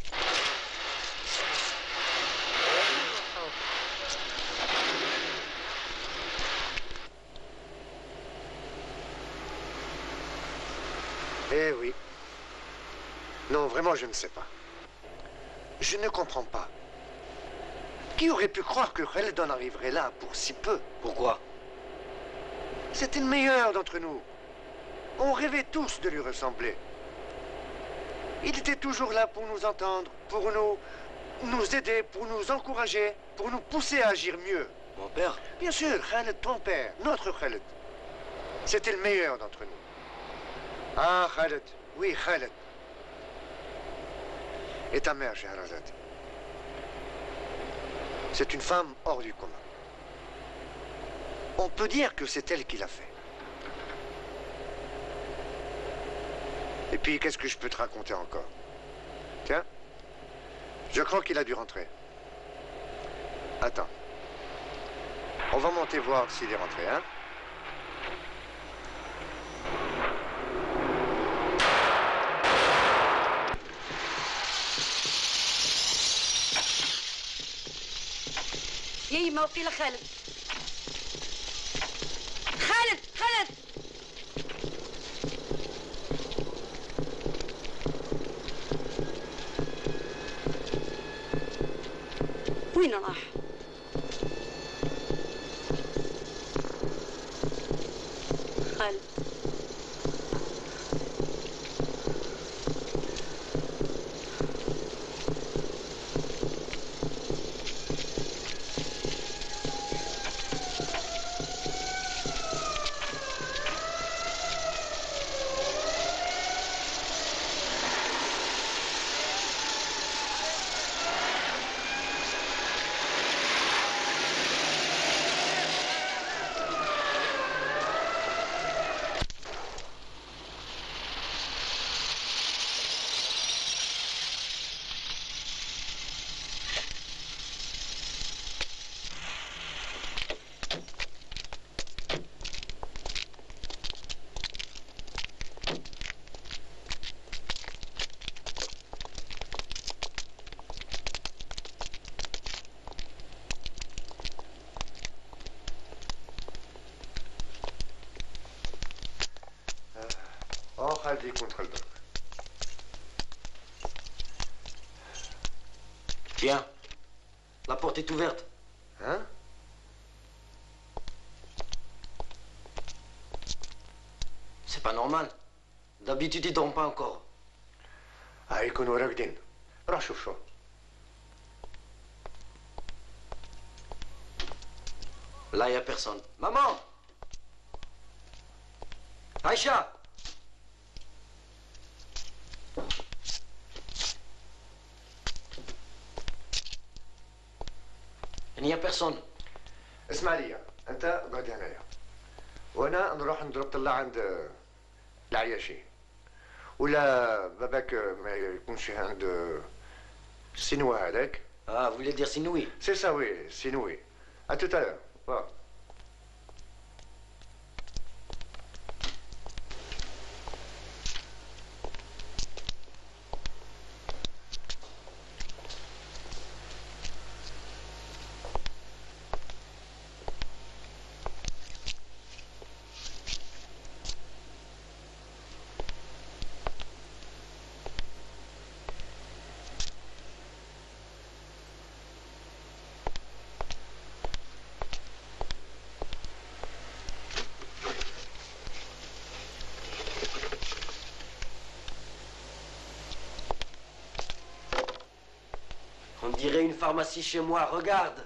Eh oui. Non, vraiment, je ne sais pas. Je ne comprends pas. Qui aurait pu croire que en arriverait là pour si peu? Pourquoi? C'était le meilleur d'entre nous. On rêvait tous de lui ressembler. Il était toujours là pour nous entendre, pour nous, nous aider, pour nous encourager, pour nous pousser à agir mieux. Mon père? Bien sûr, Khaled, ton père, notre Khaled. C'était le meilleur d'entre nous. Ah, Khaled, oui, Khaled. Et ta mère, Shahrazad C'est une femme hors du commun. On peut dire que c'est elle qui l'a fait. Et puis, qu'est-ce que je peux te raconter encore? Tiens, je crois qu'il a dû rentrer. Attends. On va monter voir s'il est rentré, hein? يما وقيل خالد خالد خالد! وين راح؟ halde. Tiens, la porte est ouverte. Hein? C'est pas normal. D'habitude, ils dorment pas encore. Ah, ils connaissent Là, il n'y a personne. Maman Aïcha يحصن اسمع لي أنت اقعد هنايا. وأنا نروح نضرب طلع عند العياشي. ولا باباك ما يكونش عند السينوا هذاك؟ آه فولي دير سينوي. سي سا وي سينوي. ا توت dirait une pharmacie chez moi, regarde.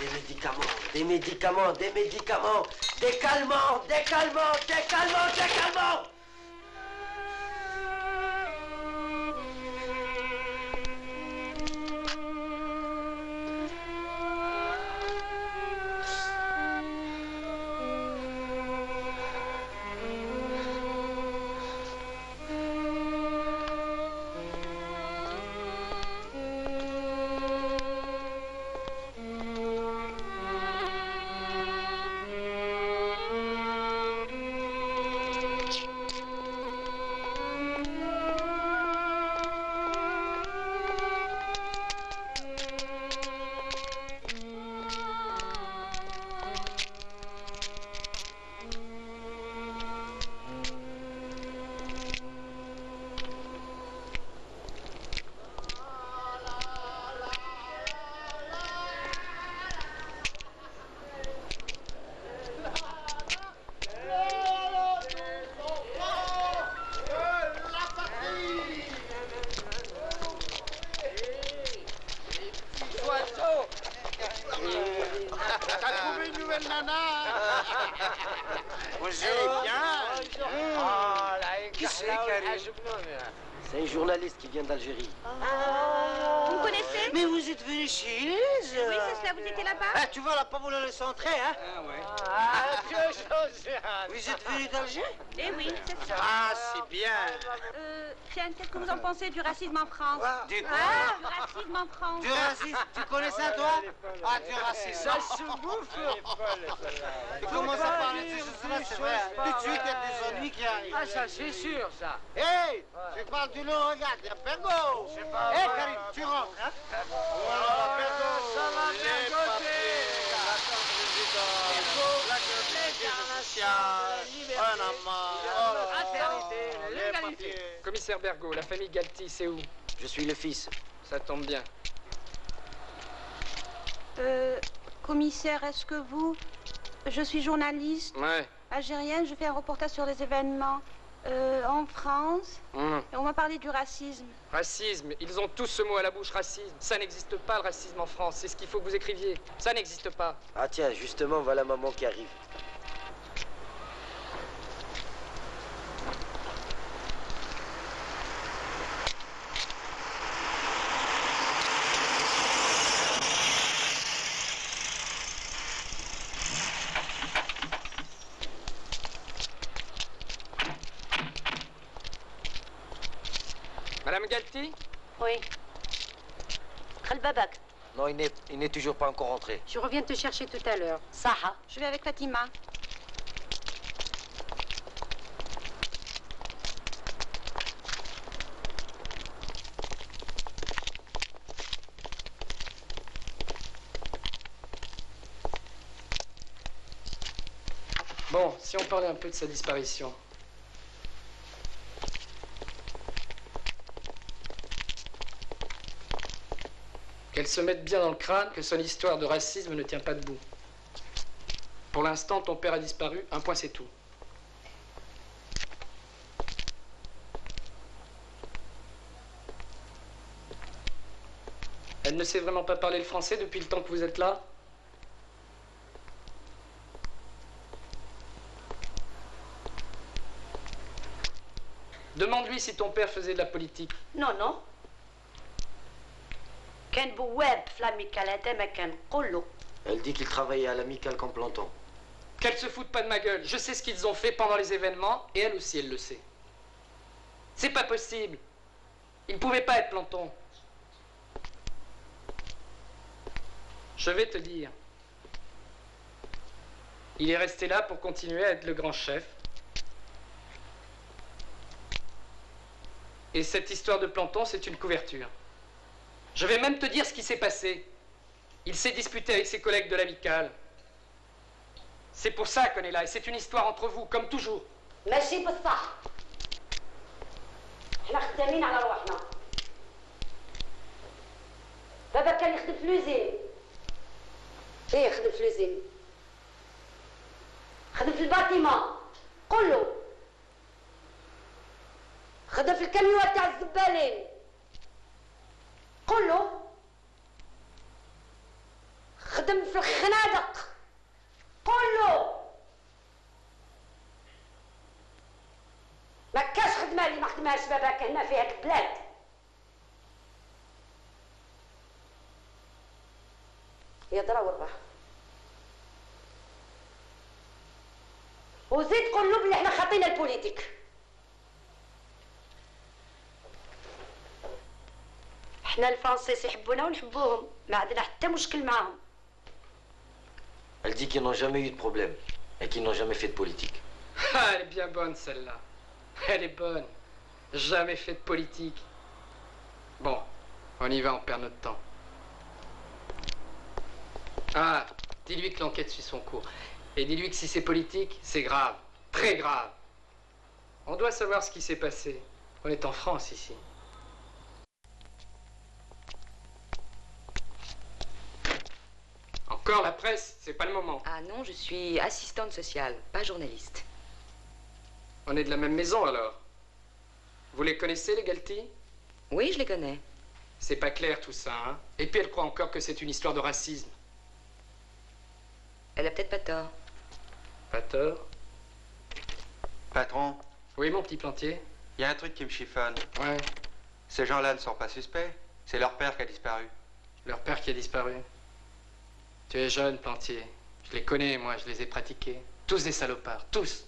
Des médicaments, des médicaments, des médicaments, des calmants, des calmants, des calmants, des calmants Du racisme Tu connais ça, toi Ah, du racisme. Ça se bouffe. Tu commences à parler de c'est vrai. Tout de suite, il y a des ennuis qui arrivent. Ah, ça, c'est sûr, ça. Hey Tu parles du lot, regarde, il y a Pergo Hé, Karim, tu rentres, hein. Voilà, Pergo Ça va bien. Les côté, Un amant L'égalité. Commissaire Bergot, la famille Galti, c'est où? Je suis le fils. Ça tombe bien. Euh, commissaire, est-ce que vous... Je suis journaliste Ouais. algérienne, je fais un reportage sur les événements euh, en France. Hum. Et on m'a parlé du racisme. Racisme, ils ont tous ce mot à la bouche, racisme. Ça n'existe pas le racisme en France, c'est ce qu'il faut que vous écriviez. Ça n'existe pas. Ah tiens, justement, voilà maman qui arrive. Madame Galti Oui. Khalbabak. Non, il n'est, toujours pas encore rentré. Je reviens te chercher tout à l'heure. Saha. Je vais avec Fatima. Bon, si on parlait un peu de sa disparition. Se mette bien dans le crâne que son histoire de racisme ne tient pas debout. Pour l'instant, ton père a disparu, un point c'est tout. Elle ne sait vraiment pas parler le français depuis le temps que vous êtes là Demande-lui si ton père faisait de la politique. Non, non. كان بواب في لاميكال هذا ما كان قول له Elle dit qu'il travaillait à l'amical comme planton. Qu'elle se foute pas de ma gueule. Je sais ce qu'ils ont fait pendant les événements et elle aussi, elle le sait. C'est pas possible. Il ne pouvait pas être planton. Je vais te dire. Il est resté là pour continuer à être le grand chef. Et cette histoire de planton, c'est une couverture. Je vais même te dire ce qui s'est passé. Il s'est disputé avec ses collègues de l'amicale. C'est pour ça qu'on est là, et c'est une histoire entre vous, comme toujours. ماشي بالصح احنا خدامين على روحنا بابا كان يخدم في لوزين ايه يخدم في لوزين خدم في الباتيمون قول له خدم في الكاميوات تاع الزبالين قول له خدم في الخنادق. قول له ما كاش خدمة اللي ما خدمهاش باباك هنا في هاد البلاد. يا درا وربح وزيد قول له بلي إحنا خاطينا البوليتيك. احنا الفرنسيس يحبونا ونحبوهم ما عندنا حتى مشكل معاهم Elle dit qu'ils n'ont jamais eu de problème et qu'ils n'ont jamais fait de politique. Ah, elle est bien bonne celle-là. Elle est bonne. Jamais fait de politique. Bon, on y va, on perd notre temps. Ah, dis-lui que l'enquête suit son cours. Et dis-lui que si c'est politique, c'est grave. Très grave. On doit savoir ce qui s'est passé. On est en France ici. Encore la presse, c'est pas le moment. Ah non, je suis assistante sociale, pas journaliste. On est de la même maison alors. Vous les connaissez, les Galti? Oui, je les connais. C'est pas clair tout ça, hein Et puis elle croit encore que c'est une histoire de racisme. Elle a peut-être pas tort. Pas tort? Patron, Oui, mon petit plantier Il y a un truc qui me chiffonne. Ouais. Ces gens-là ne sont pas suspects. C'est leur père qui a disparu. Leur père qui a disparu. Tu es jeune, Plantier. Je les connais, moi, je les ai pratiqués. Tous des salopards, tous.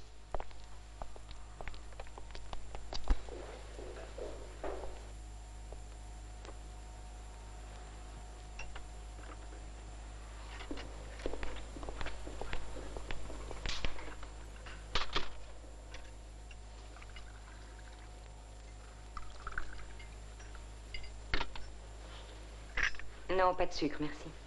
Non, pas de sucre, merci.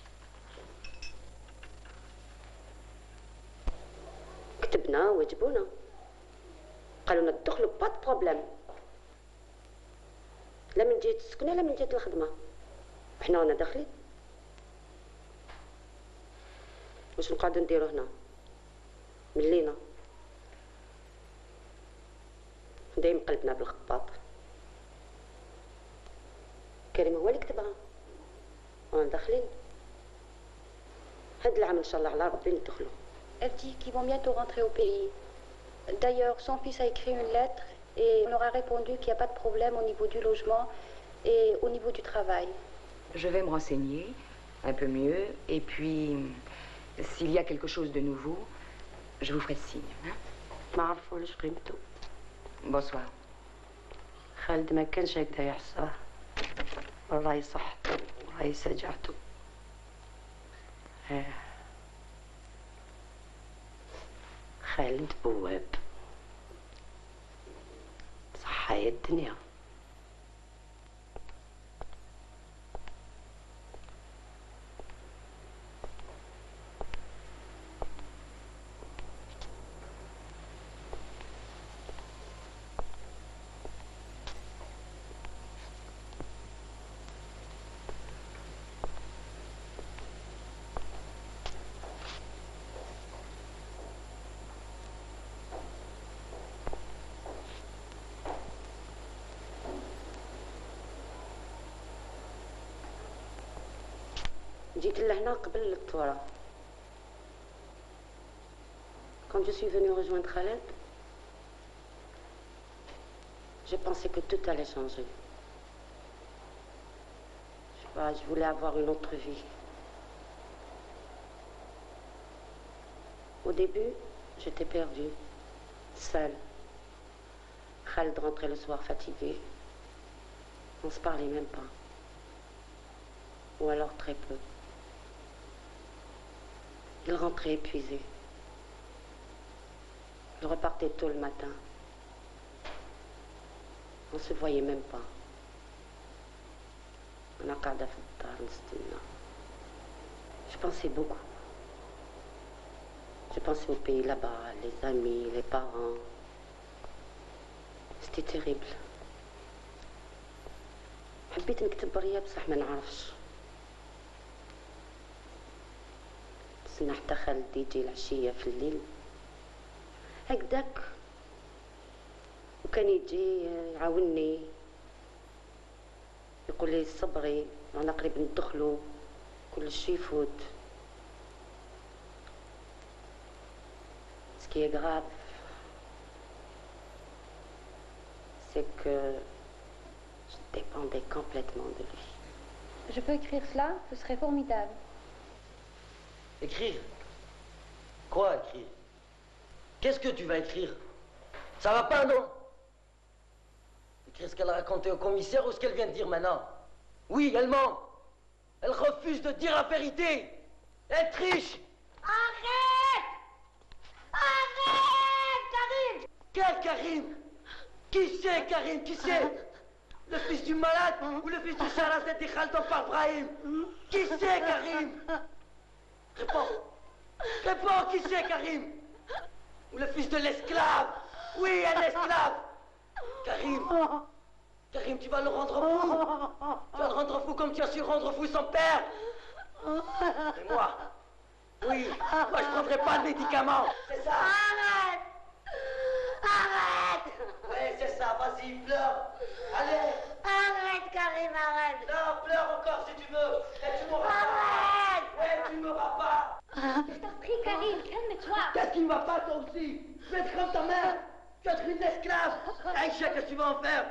كتبنا وجبونا قالوا لنا تدخلوا با بروبليم. لا من جهة السكنة لا من جهة الخدمة. حنا رانا داخلين. واش نقعدوا نديرو هنا؟ ملينا دايم قلبنا بالخباط. كريم هو اللي كتبها. رانا داخلين. هاد العام إن شاء الله على ربي ندخلوا Elle dit qu'ils vont bientôt rentrer au pays. D'ailleurs, son fils a écrit une lettre et on leur a répondu qu'il n'y a pas de problème au niveau du logement et au niveau du travail. Je vais me renseigner un peu mieux. Et puis, s'il y a quelque chose de nouveau, je vous ferai signe. hein. ما عرفولش قيمته Bonsoir. خالد ما كانش هكذا يحصاه والله صحته والله سجعته خالد بواب. صحة يا الدنيا. جيت لهنا قبل الثورة Quand je suis venue rejoindre Khaled, j'ai pensé que tout allait changer. Je sais pas, je voulais avoir une autre vie. Au début, j'étais perdue, seule. Khaled rentrait le soir fatigué. On se parlait même pas. Ou alors très peu. Il rentrait épuisé. Il repartait tôt le matin. On se voyait même pas. On a قاعدة في الدار نستنى. Je pensais beaucoup. Je pensais au pays là-bas, les amis, les parents. C'était terrible. حبيت نكتب بريا بصح ما نعرفش نستنى حتى خالد يجي العشية في الليل هكداك وكان يجي يعاوني يقول لي صبري رانا قريب ندخلو كل شي يفوت Ce qui est grave, c'est que je dépendais complètement de lui. Je peux écrire cela, ce serait formidable. Écrire. Quoi écrire? Qu'est-ce que tu vas écrire? Ça va pas, non? Écrire ce qu'elle a raconté au commissaire ou ce qu'elle vient de dire maintenant? Oui, elle ment. Elle refuse de dire la vérité. Elle triche. Arrête! Arrête, Karim! Quel Karim? Qui c'est Karim? Qui c'est? Le fils du malade ou le fils du Sarazet et Khaldan par Brahim Qui c'est Karim? Réponds. Réponds, qui c'est Karim? Ou le fils de l'esclave? Oui, un esclave. Karim. Karim, tu vas le rendre fou. Tu vas le rendre fou comme tu as su rendre fou son père. Et moi? Oui, moi je prendrai pas de médicaments. C'est ça. Arrête. Arrête. Ouais, c'est ça, vas-y, pleure. Allez Arrête, Karim, arrête. Non, pleure encore si tu veux. Et tu m'auras Arrête. Pas Ouais, tu m'auras pas. Je t'en prie, Karim, calme-toi. Qu'est-ce qui ne va pas, toi aussi? Fais comme ta mère. Tu vas être une esclave. Aïcha, qu'est-ce que tu vas en faire?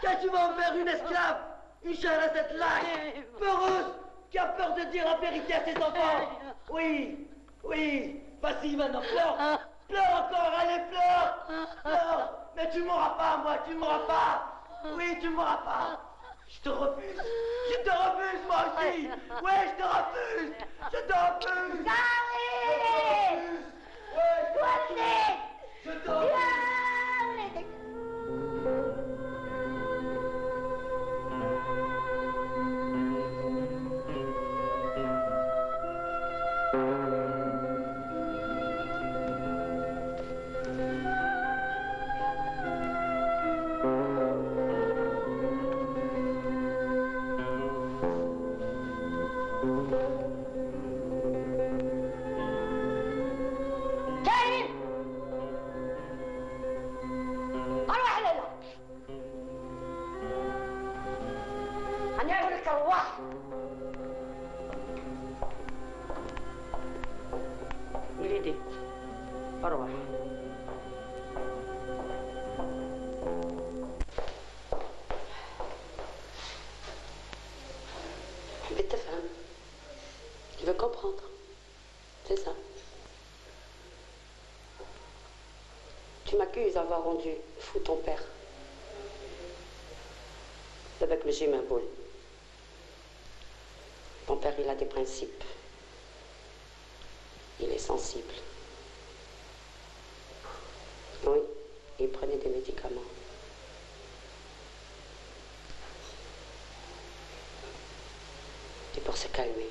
Qu'est-ce que tu vas en faire, une esclave? Une cette lâche, peureuse, qui a peur de dire la vérité à ses enfants. Oui, oui, vas-y maintenant, pleure. Pleure encore, allez, pleure. Pleure. Mais tu m'auras pas, moi, tu m'auras pas Oui, tu m'auras pas. Je te refuse. Je te refuse, moi aussi. Ouais, je te refuse. Je te refuse. Je te refuse. Je te refuse D'avoir rendu fou ton père. Avec le Jimin Boule. Ton père, il a des principes. Il est sensible. Oui, il prenait des médicaments. Et pour se calmer.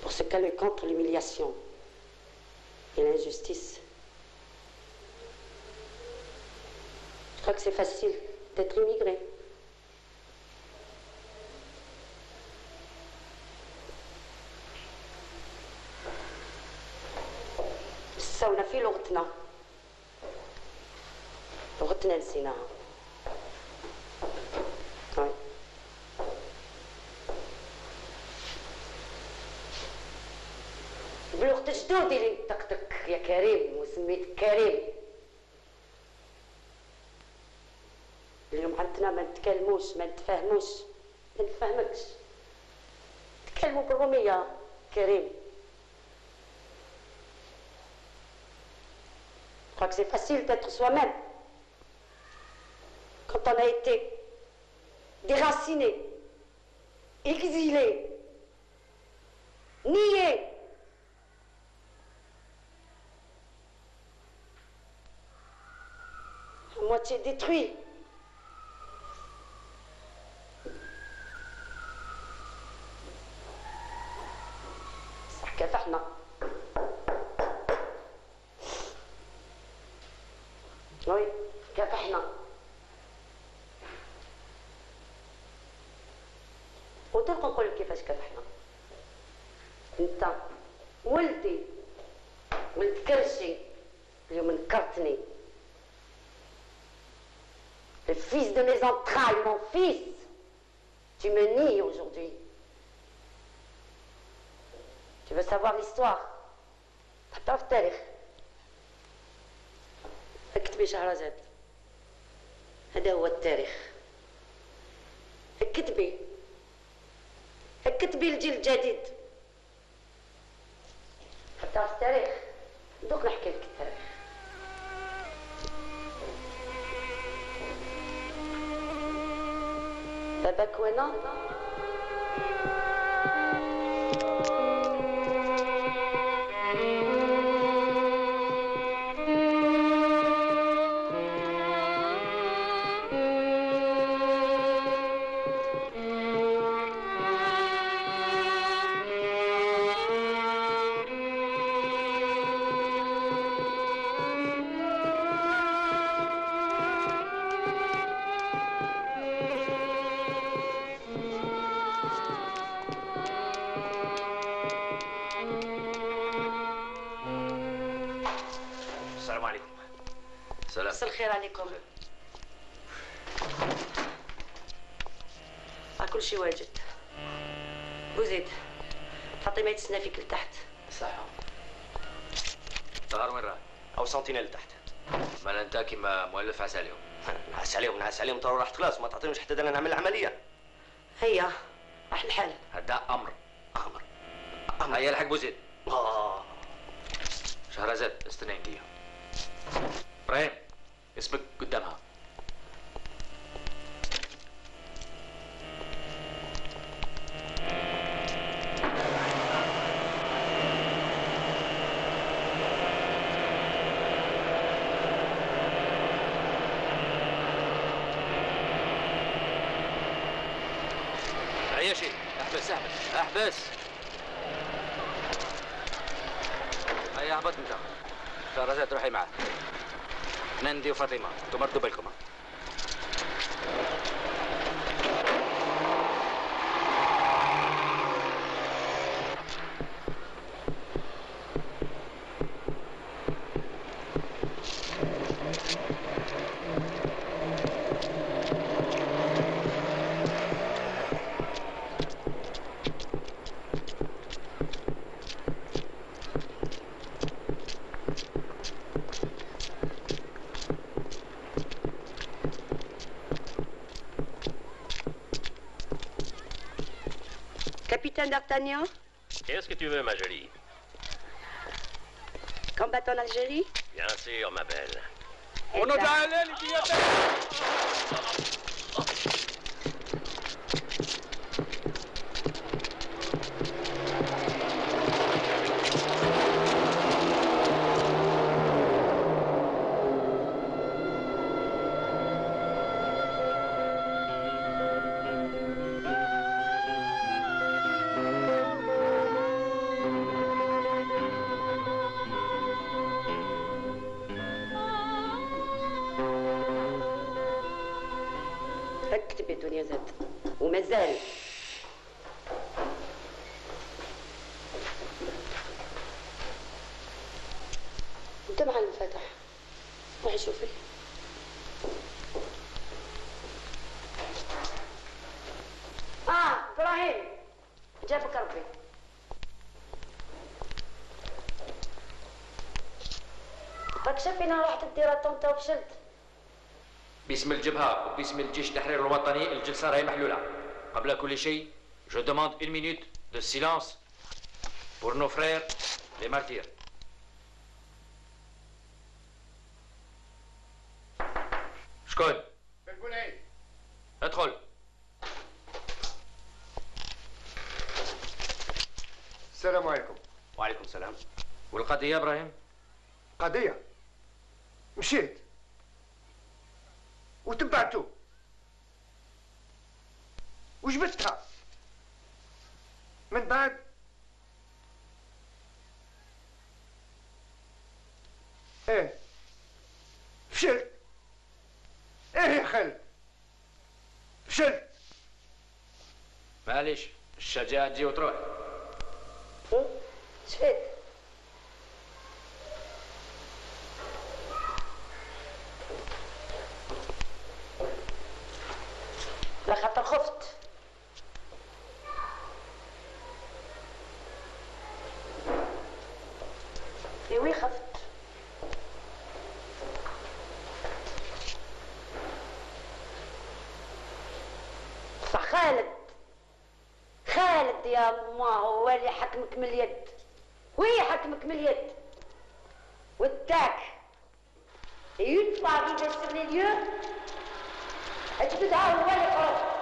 Pour se calmer contre l'humiliation et l'injustice. Je crois que c'est facile d'être immigré. سوينا في لغتنا لغتنا نسيناها وي. بلغة جدودي اللي نطقتك يا كريم وسميتك كريم عندنا ما نتكلموش ما نتفاهموش ما نفهمكش تكلموا بالرومية كريم Je crois que c'est facile d'être soi-même. Quand on a été déraciné, exilé, nié, à moitié détruit. صح كافحنا وي كافحنا وتلقى نقول لك كيفاش كافحنا انت ولدي ولد كرشي اليوم نكرتني Le fils de mes entrailles, mon fils, tu me nies aujourd'hui. Tu veux savoir l'histoire? تعرف التاريخ اكتبي شهرزاد هذا هو التاريخ اكتبي اكتبي الجيل الجديد تعرف التاريخ دوك نحكي لك التاريخ باباك وأنا الخطير مش حتقدر نعملها d'Artagnan? Qu'est-ce que tu veux, ma jolie? Combattre en Algérie? Bien sûr, ma belle. Eh On ben. les شافينا رحت تدير طنطا وفشلت باسم الجبهة وباسم الجيش التحرير الوطني الجلسة راهي محلولة. قبل كل شيء je demande une minute de silence pour nos frères les martyrs. شكون؟ بالبولي ادخل السلام عليكم وعليكم السلام والقضية إبراهيم؟ قضية مشيت. وتبعته وجبتها. من بعد إيه. فشلت. إيه يا خالد فشلت. معليش الشجاعة تجي وتروح شفيت لخاطر خفت ايوي خفت صح خالد خالد يا ما هو اللي حكمك من اليد وهي حكمك من اليد وداك يطلع في sur les lieux اجبدها هو اللي خرج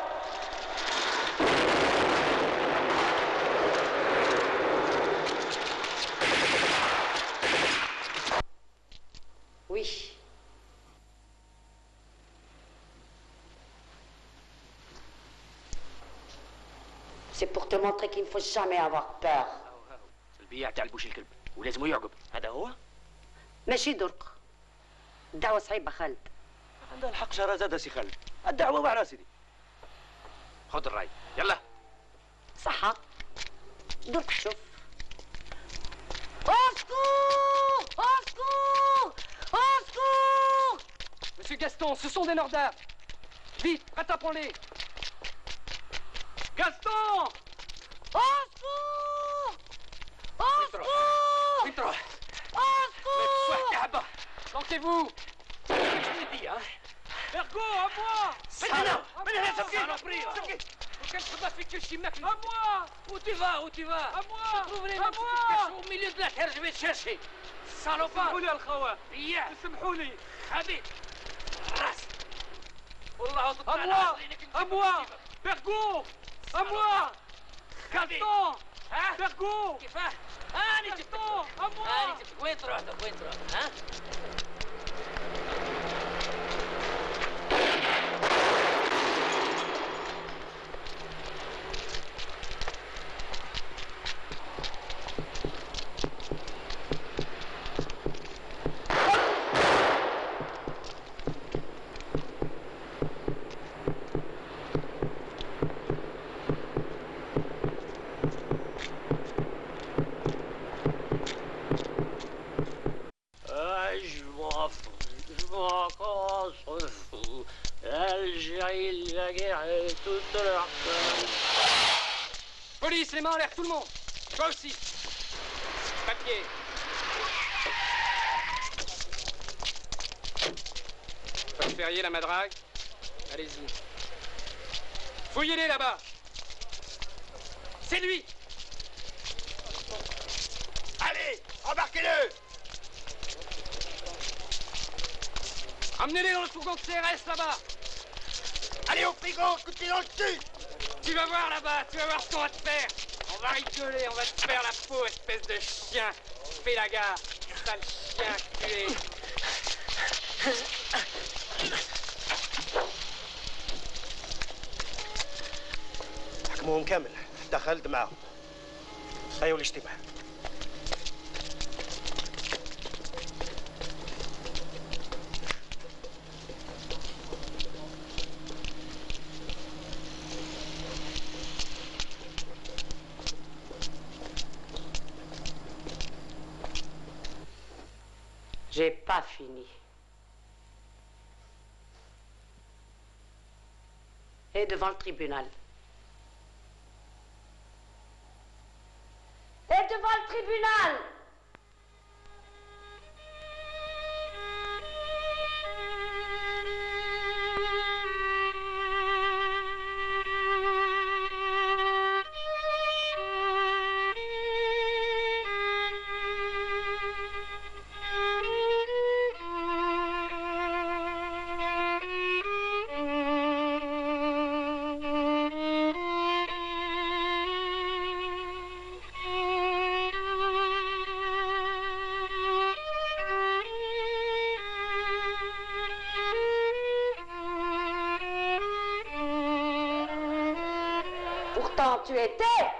Oui. C'est pour te montrer qu'il ne faut jamais avoir peur. البياع تاع البوش الكلب ولازم يعقب. هذا هو؟ ماشي درك. الدعوة صعيبة خالد. عندها الحق شهرزاد سي خالد. الدعوة واعره سيدي خذ الراي. يلا. صحة. درك شوف. Monsieur Gaston, ce sont des nordards. Vite, rattrapons-les. Gaston! Au secours Au secours Vite, Au secours Planquez-vous Pergo, à moi Mais non, Sophie Saloperie Sophie Quel combat fait que je suis À moi Où tu vas Où tu vas À moi Je trouve les mêmes au milieu de la terre, je vais te chercher Salopard سمحوا لي الخوات سمحوا لي خبيث راس والله À moi À moi Pergo À moi Gato! Pegou! Che fa? Ani, ci sto! Amore! Ani, ci sto! Entrando, entrando. يا خلشاك حكمهم كامل. دخلت معاهم. ايوا الاجتماع. Pas fini. Et devant le tribunal. Et devant le tribunal. Tu étais.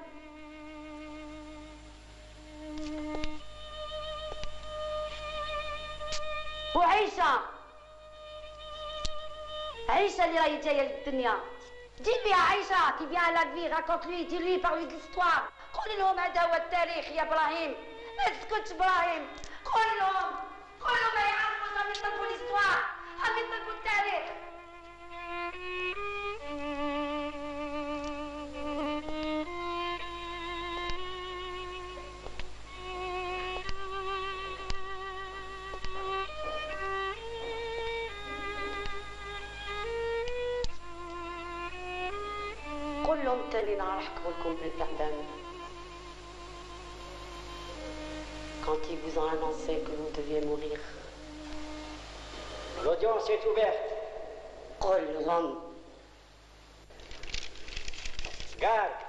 جاية للدنيا دي بها عيشة كي فيان لا في راكونت لوي دي لوي بارلي ديستوار قول لهم هذا هو التاريخ يا إبراهيم ما تسكتش إبراهيم قول لهم لهم تاني نهار حكموا لكم بالاعدام quand ils vous ont annoncé que vous deviez mourir. L'audience est ouverte. قول لهم Garde,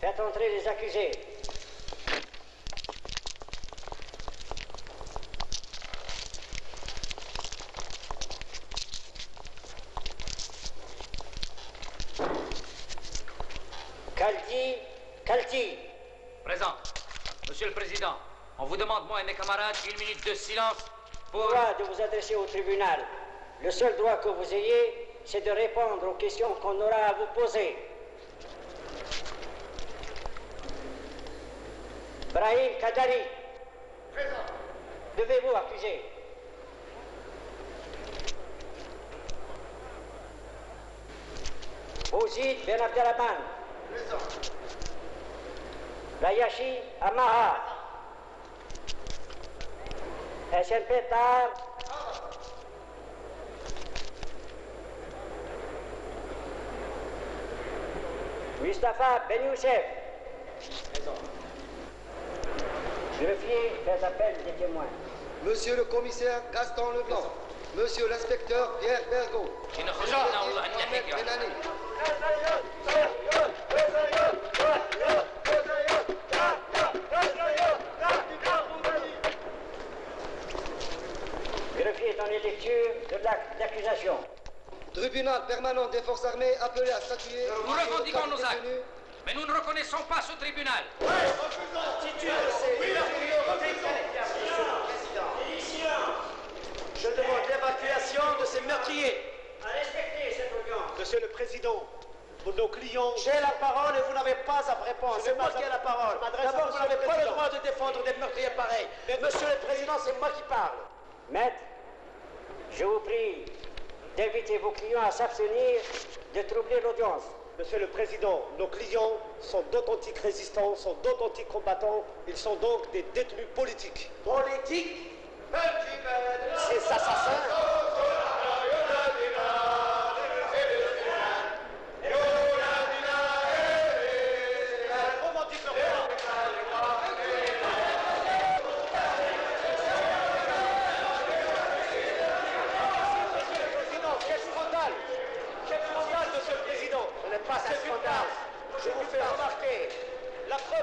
faites entrer les accusés. Présent. Monsieur le Président, on vous demande, moi et mes camarades, une minute de silence pour... Droit de vous adresser au tribunal. Le seul droit que vous ayez, c'est de répondre aux questions qu'on aura à vous poser. Brahim Kadari. Présent. Devez-vous accuser? Ouzid Ben Abdelrahman. Présent. Rayashi Amaha. SNP Tar. Mustafa Ben Youssef. Greffier, fait appel des témoins. Monsieur le commissaire Gaston Leblanc. Monsieur l'inspecteur Pierre Bergot. Lectures de l'acte d'accusation. Tribunal permanent des forces armées appelé à statuer. Nous revendiquons nos actes, mais nous ne reconnaissons pas ce tribunal. Je demande l'évacuation de ces meurtriers. À respecter cette audience. Monsieur le Président, pour nos clients... J'ai la parole et vous n'avez pas à répondre. C'est moi qui ai la parole. D'abord, vous n'avez pas le droit de défendre des meurtriers pareils. Mais Monsieur le Président, c'est moi qui parle. Maître, je vous prie d'inviter vos clients à s'abstenir de troubler l'audience. Monsieur le Président, nos clients sont d'authentiques résistants, sont d'authentiques combattants. Ils sont donc des détenus politiques. Politiques Ces assassins Quel scandale Quel scandale, Monsieur le Président Ce n'est pas un scandale. Je vous fais remarquer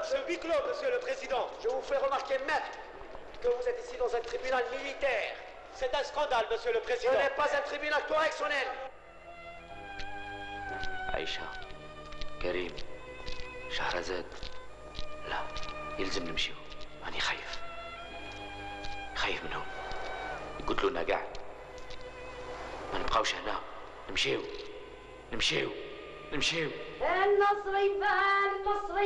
La preuve, c'est huis clos, Monsieur le Président. Je vous fais remarquer, maître, que vous êtes ici dans un tribunal militaire. C'est un scandale, Monsieur le Président. Ce n'est pas un tribunal correctionnel. عيشة كريم شهرزاد لا يلزم نمشيو أنا خايف خايف منهم يقتلونا قاع ما نبقاوش هنا نمشيو نمشيو نمشيو النصر يبان النصر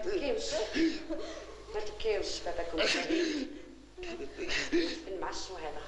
تبكيوش ما تبكيوش باباك ومشاريك المعشو هذا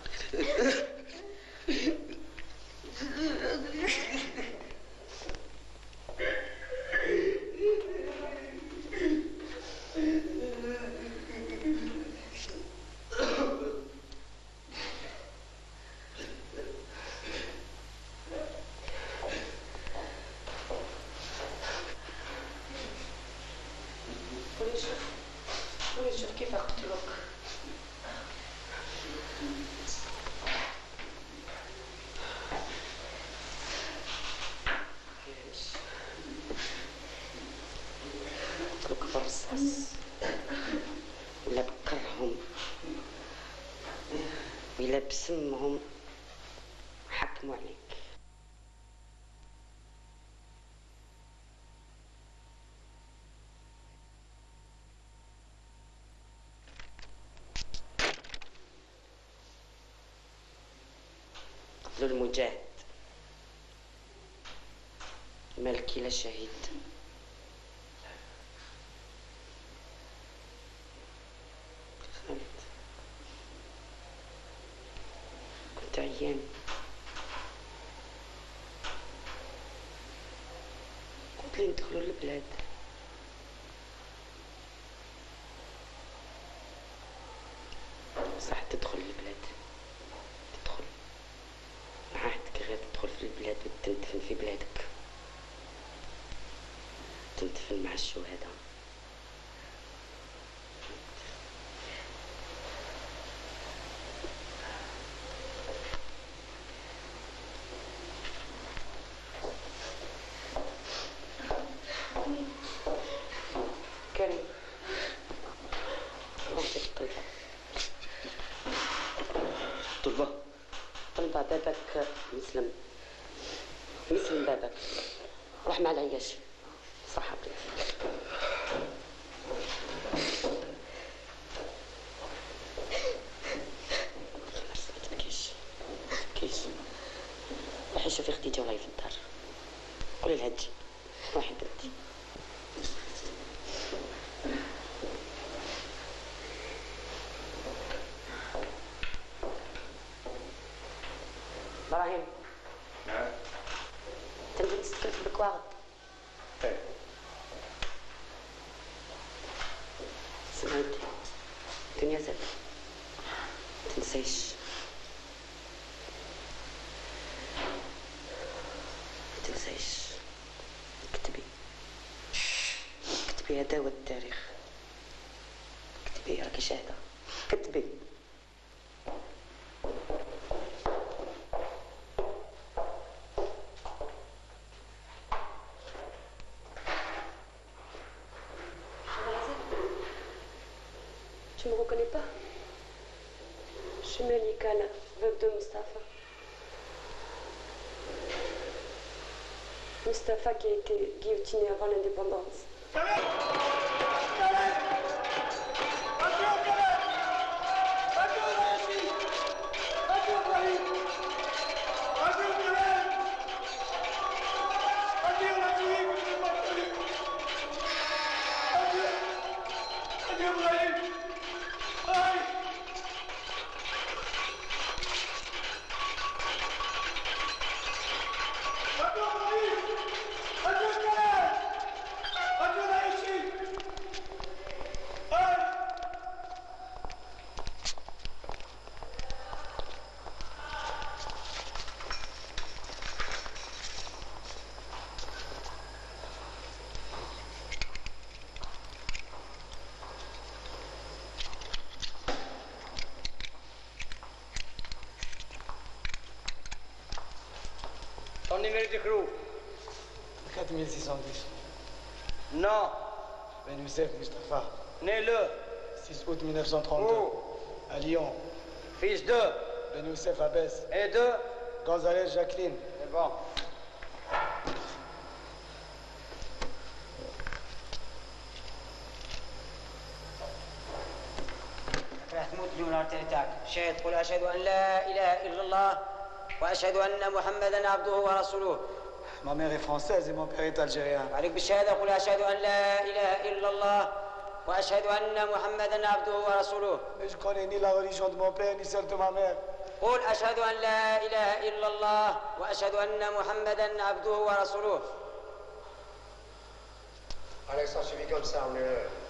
المجاهد. مالكي لا شهيد. كنت عيان. قلت لي ندخلوا البلاد. بابك مسلم. مسلم بابك. روح مع العياش Mustapha qui a été guillotiné avant l'indépendance. Ton numéro de crew 4610. Non. Ben Youssef Mustafa. Né le 6 août 1932. À Lyon. Fils de Ben Youssef Abès. Et de Gonzalez Jacqueline. C'est bon. راح تموت اليوم نهار تاعك شاهد قل اشهد ان لا اله الا الله وأشهد أن محمدا عبده ورسوله Ma mère est française et mon père est algérien. عليك بالشهادة قل أشهد أن لا إله إلا الله وأشهد أن محمدا عبده ورسوله Mais je connais ni la religion de mon père ni celle de ma mère. قول أشهد أن لا إله إلا الله وأشهد أن محمدا عبده ورسوله Allez, ça suffit comme ça, on est là.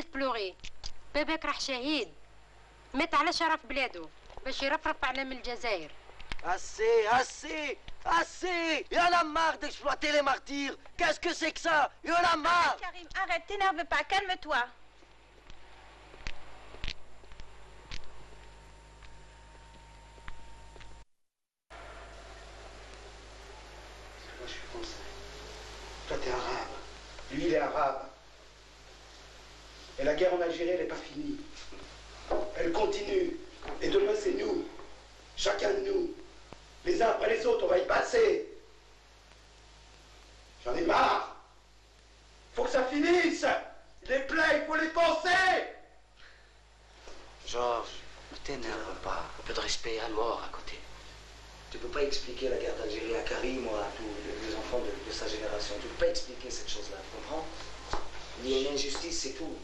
هسه بلوري باباك راح شهيد مات على شرف بلاده باش يرفرف علم الجزائر Assez, assez, assez Il y en a marre d'exploiter les martyrs Qu'est-ce que c'est que ça Il y en a marre Karim, arrête, t'énerve pas, calme-toi. Moi, je suis français. Toi, t'es arabe. Lui, il est arabe. Et la guerre en Algérie, elle n'est pas finie. Elle continue. Et demain, c'est nous. Chacun de nous. Les uns après les autres, on va y passer. J'en ai marre. Faut que ça finisse. Les plaies, il faut les penser. Georges, ne t'énerve pas. Un peu de respect à mort à côté. Tu peux pas expliquer la guerre d'Algérie à Karim ou à tous les- les enfants de, de sa génération. Tu peux pas expliquer cette chose-là, tu comprends? Il y a une injustice, c'est tout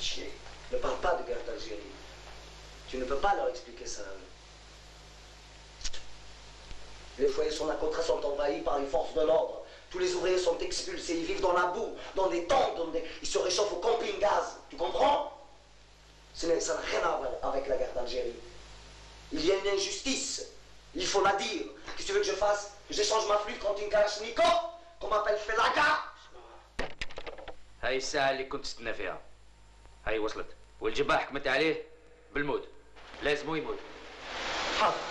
Ils veulent chier. Ne parle pas de guerre d'Algérie. Tu ne peux pas leur expliquer ça. Les foyers sont à Cotteret sont envahis par les forces de l'ordre. Tous les ouvriers sont expulsés, ils vivent dans la boue, dans des tentes, dans des- ils se réchauffent au camping-gaz. Tu comprends Ce n'est- Ça n'a rien à voir avec la guerre d'Algérie. Il y a une injustice. Il faut la dire. Qu'est-ce que tu veux que je fasse Que j'échange ma flûte contre une kalachnikov Qu'on m'appelle Felaga هاي الساعة اللي كنت تستنى فيها هاي وصلت. والجباه حكمت عليه؟ بالموت. لازم يموت. حاضر.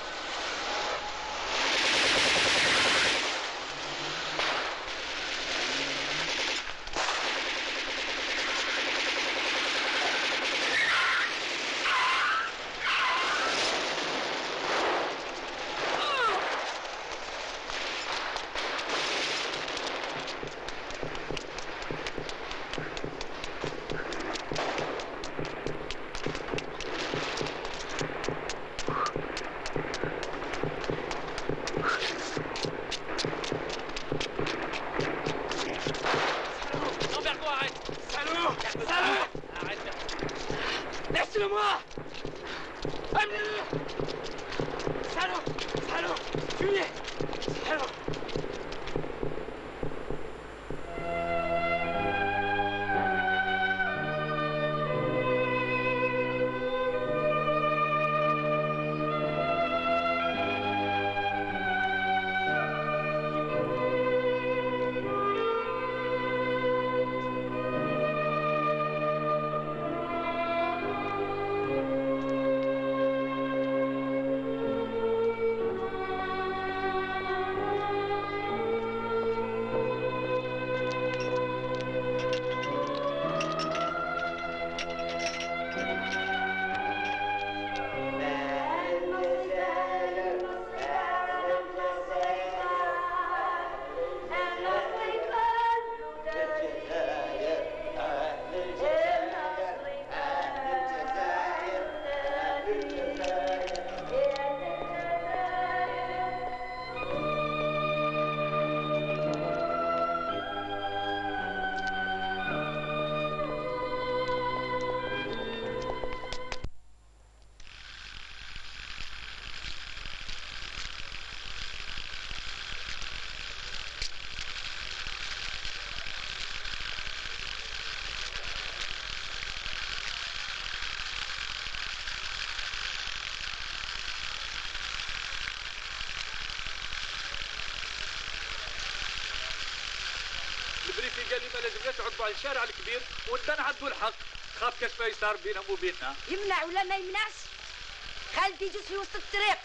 لي ما لازمناش نعدوا على الشارع الكبير وانت نعدوا الحق. خاف كاش ما يصير بينهم وبيننا. يمنع ولا ما يمنعش؟ خالتي يجوز في وسط الطريق.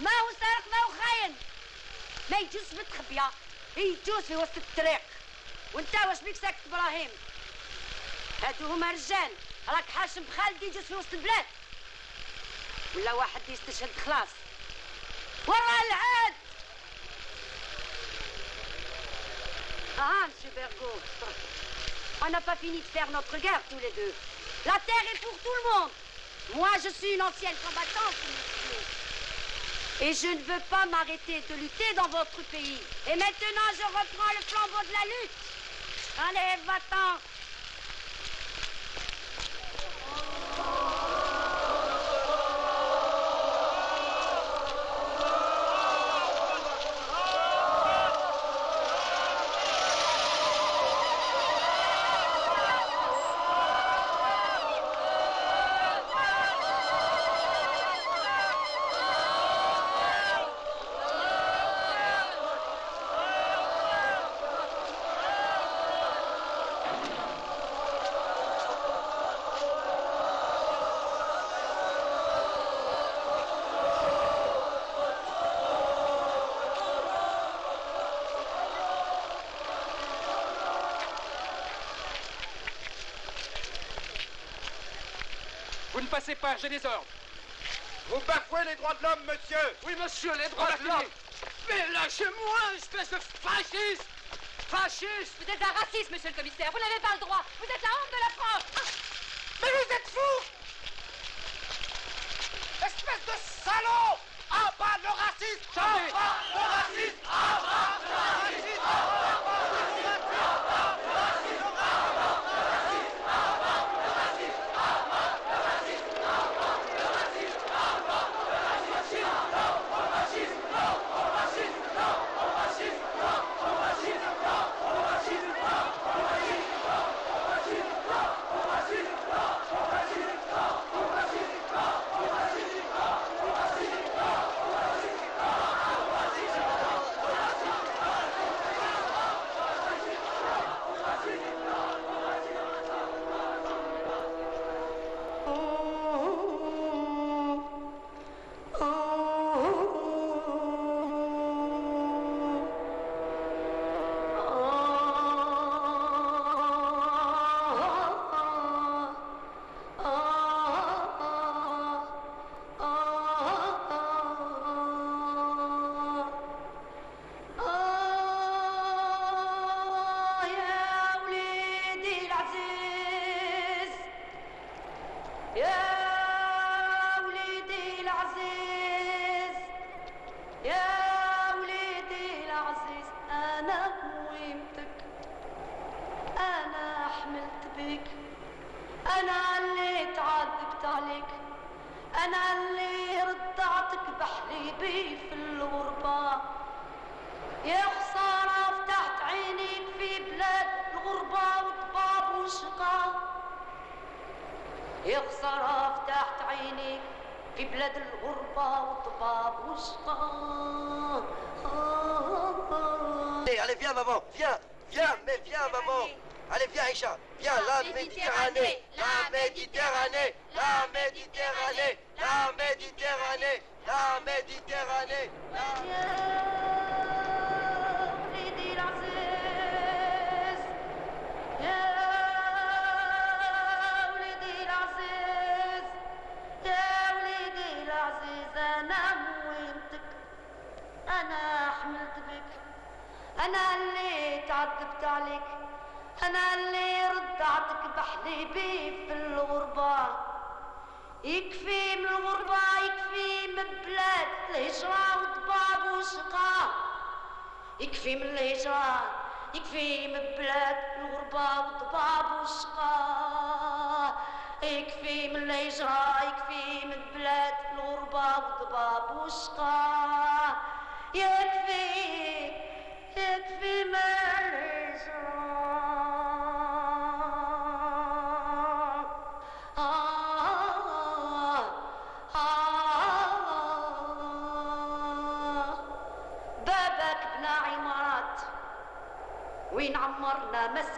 ما هو سارق ما هو خاين. ما يجوز التخبية يجوز في وسط الطريق. وانت واش بيك ساكت إبراهيم؟ هادو هما رجال. راك حاشم بخالتي يجوز في وسط البلاد. ولا واحد يستشهد خلاص. Ah, monsieur Bergot. On n'a pas fini de faire notre guerre tous les deux. La terre est pour tout le monde. Moi, je suis une ancienne combattante, monsieur. Et je ne veux pas m'arrêter de lutter dans votre pays. Et maintenant, je reprends le flambeau de la lutte. Allez, va-t'en. Passez pas, j'ai des ordres. Vous bafouez les droits de l'homme, monsieur Oui, monsieur, les droits de l'homme. Mais lâchez-moi, espèce de fasciste Fasciste Vous êtes un raciste, monsieur le commissaire. Vous n'avez pas le droit. Vous êtes la honte de la France.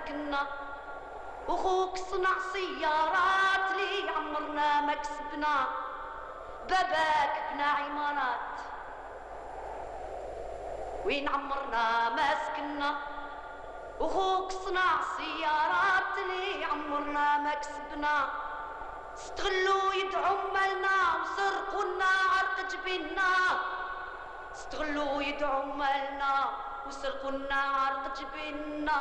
كنا وخوك صنع سيارات لي عمرنا ما كسبنا. باباك بنا عمارات. وين عمرنا ما سكنا وخوك صنع سيارات لي عمرنا ما كسبنا. استغلوا يدعوا مالنا وسرقوا لنا عرق جبيننا. استغلوا يدعوا مالنا وسرقوا لنا عرق جبيننا.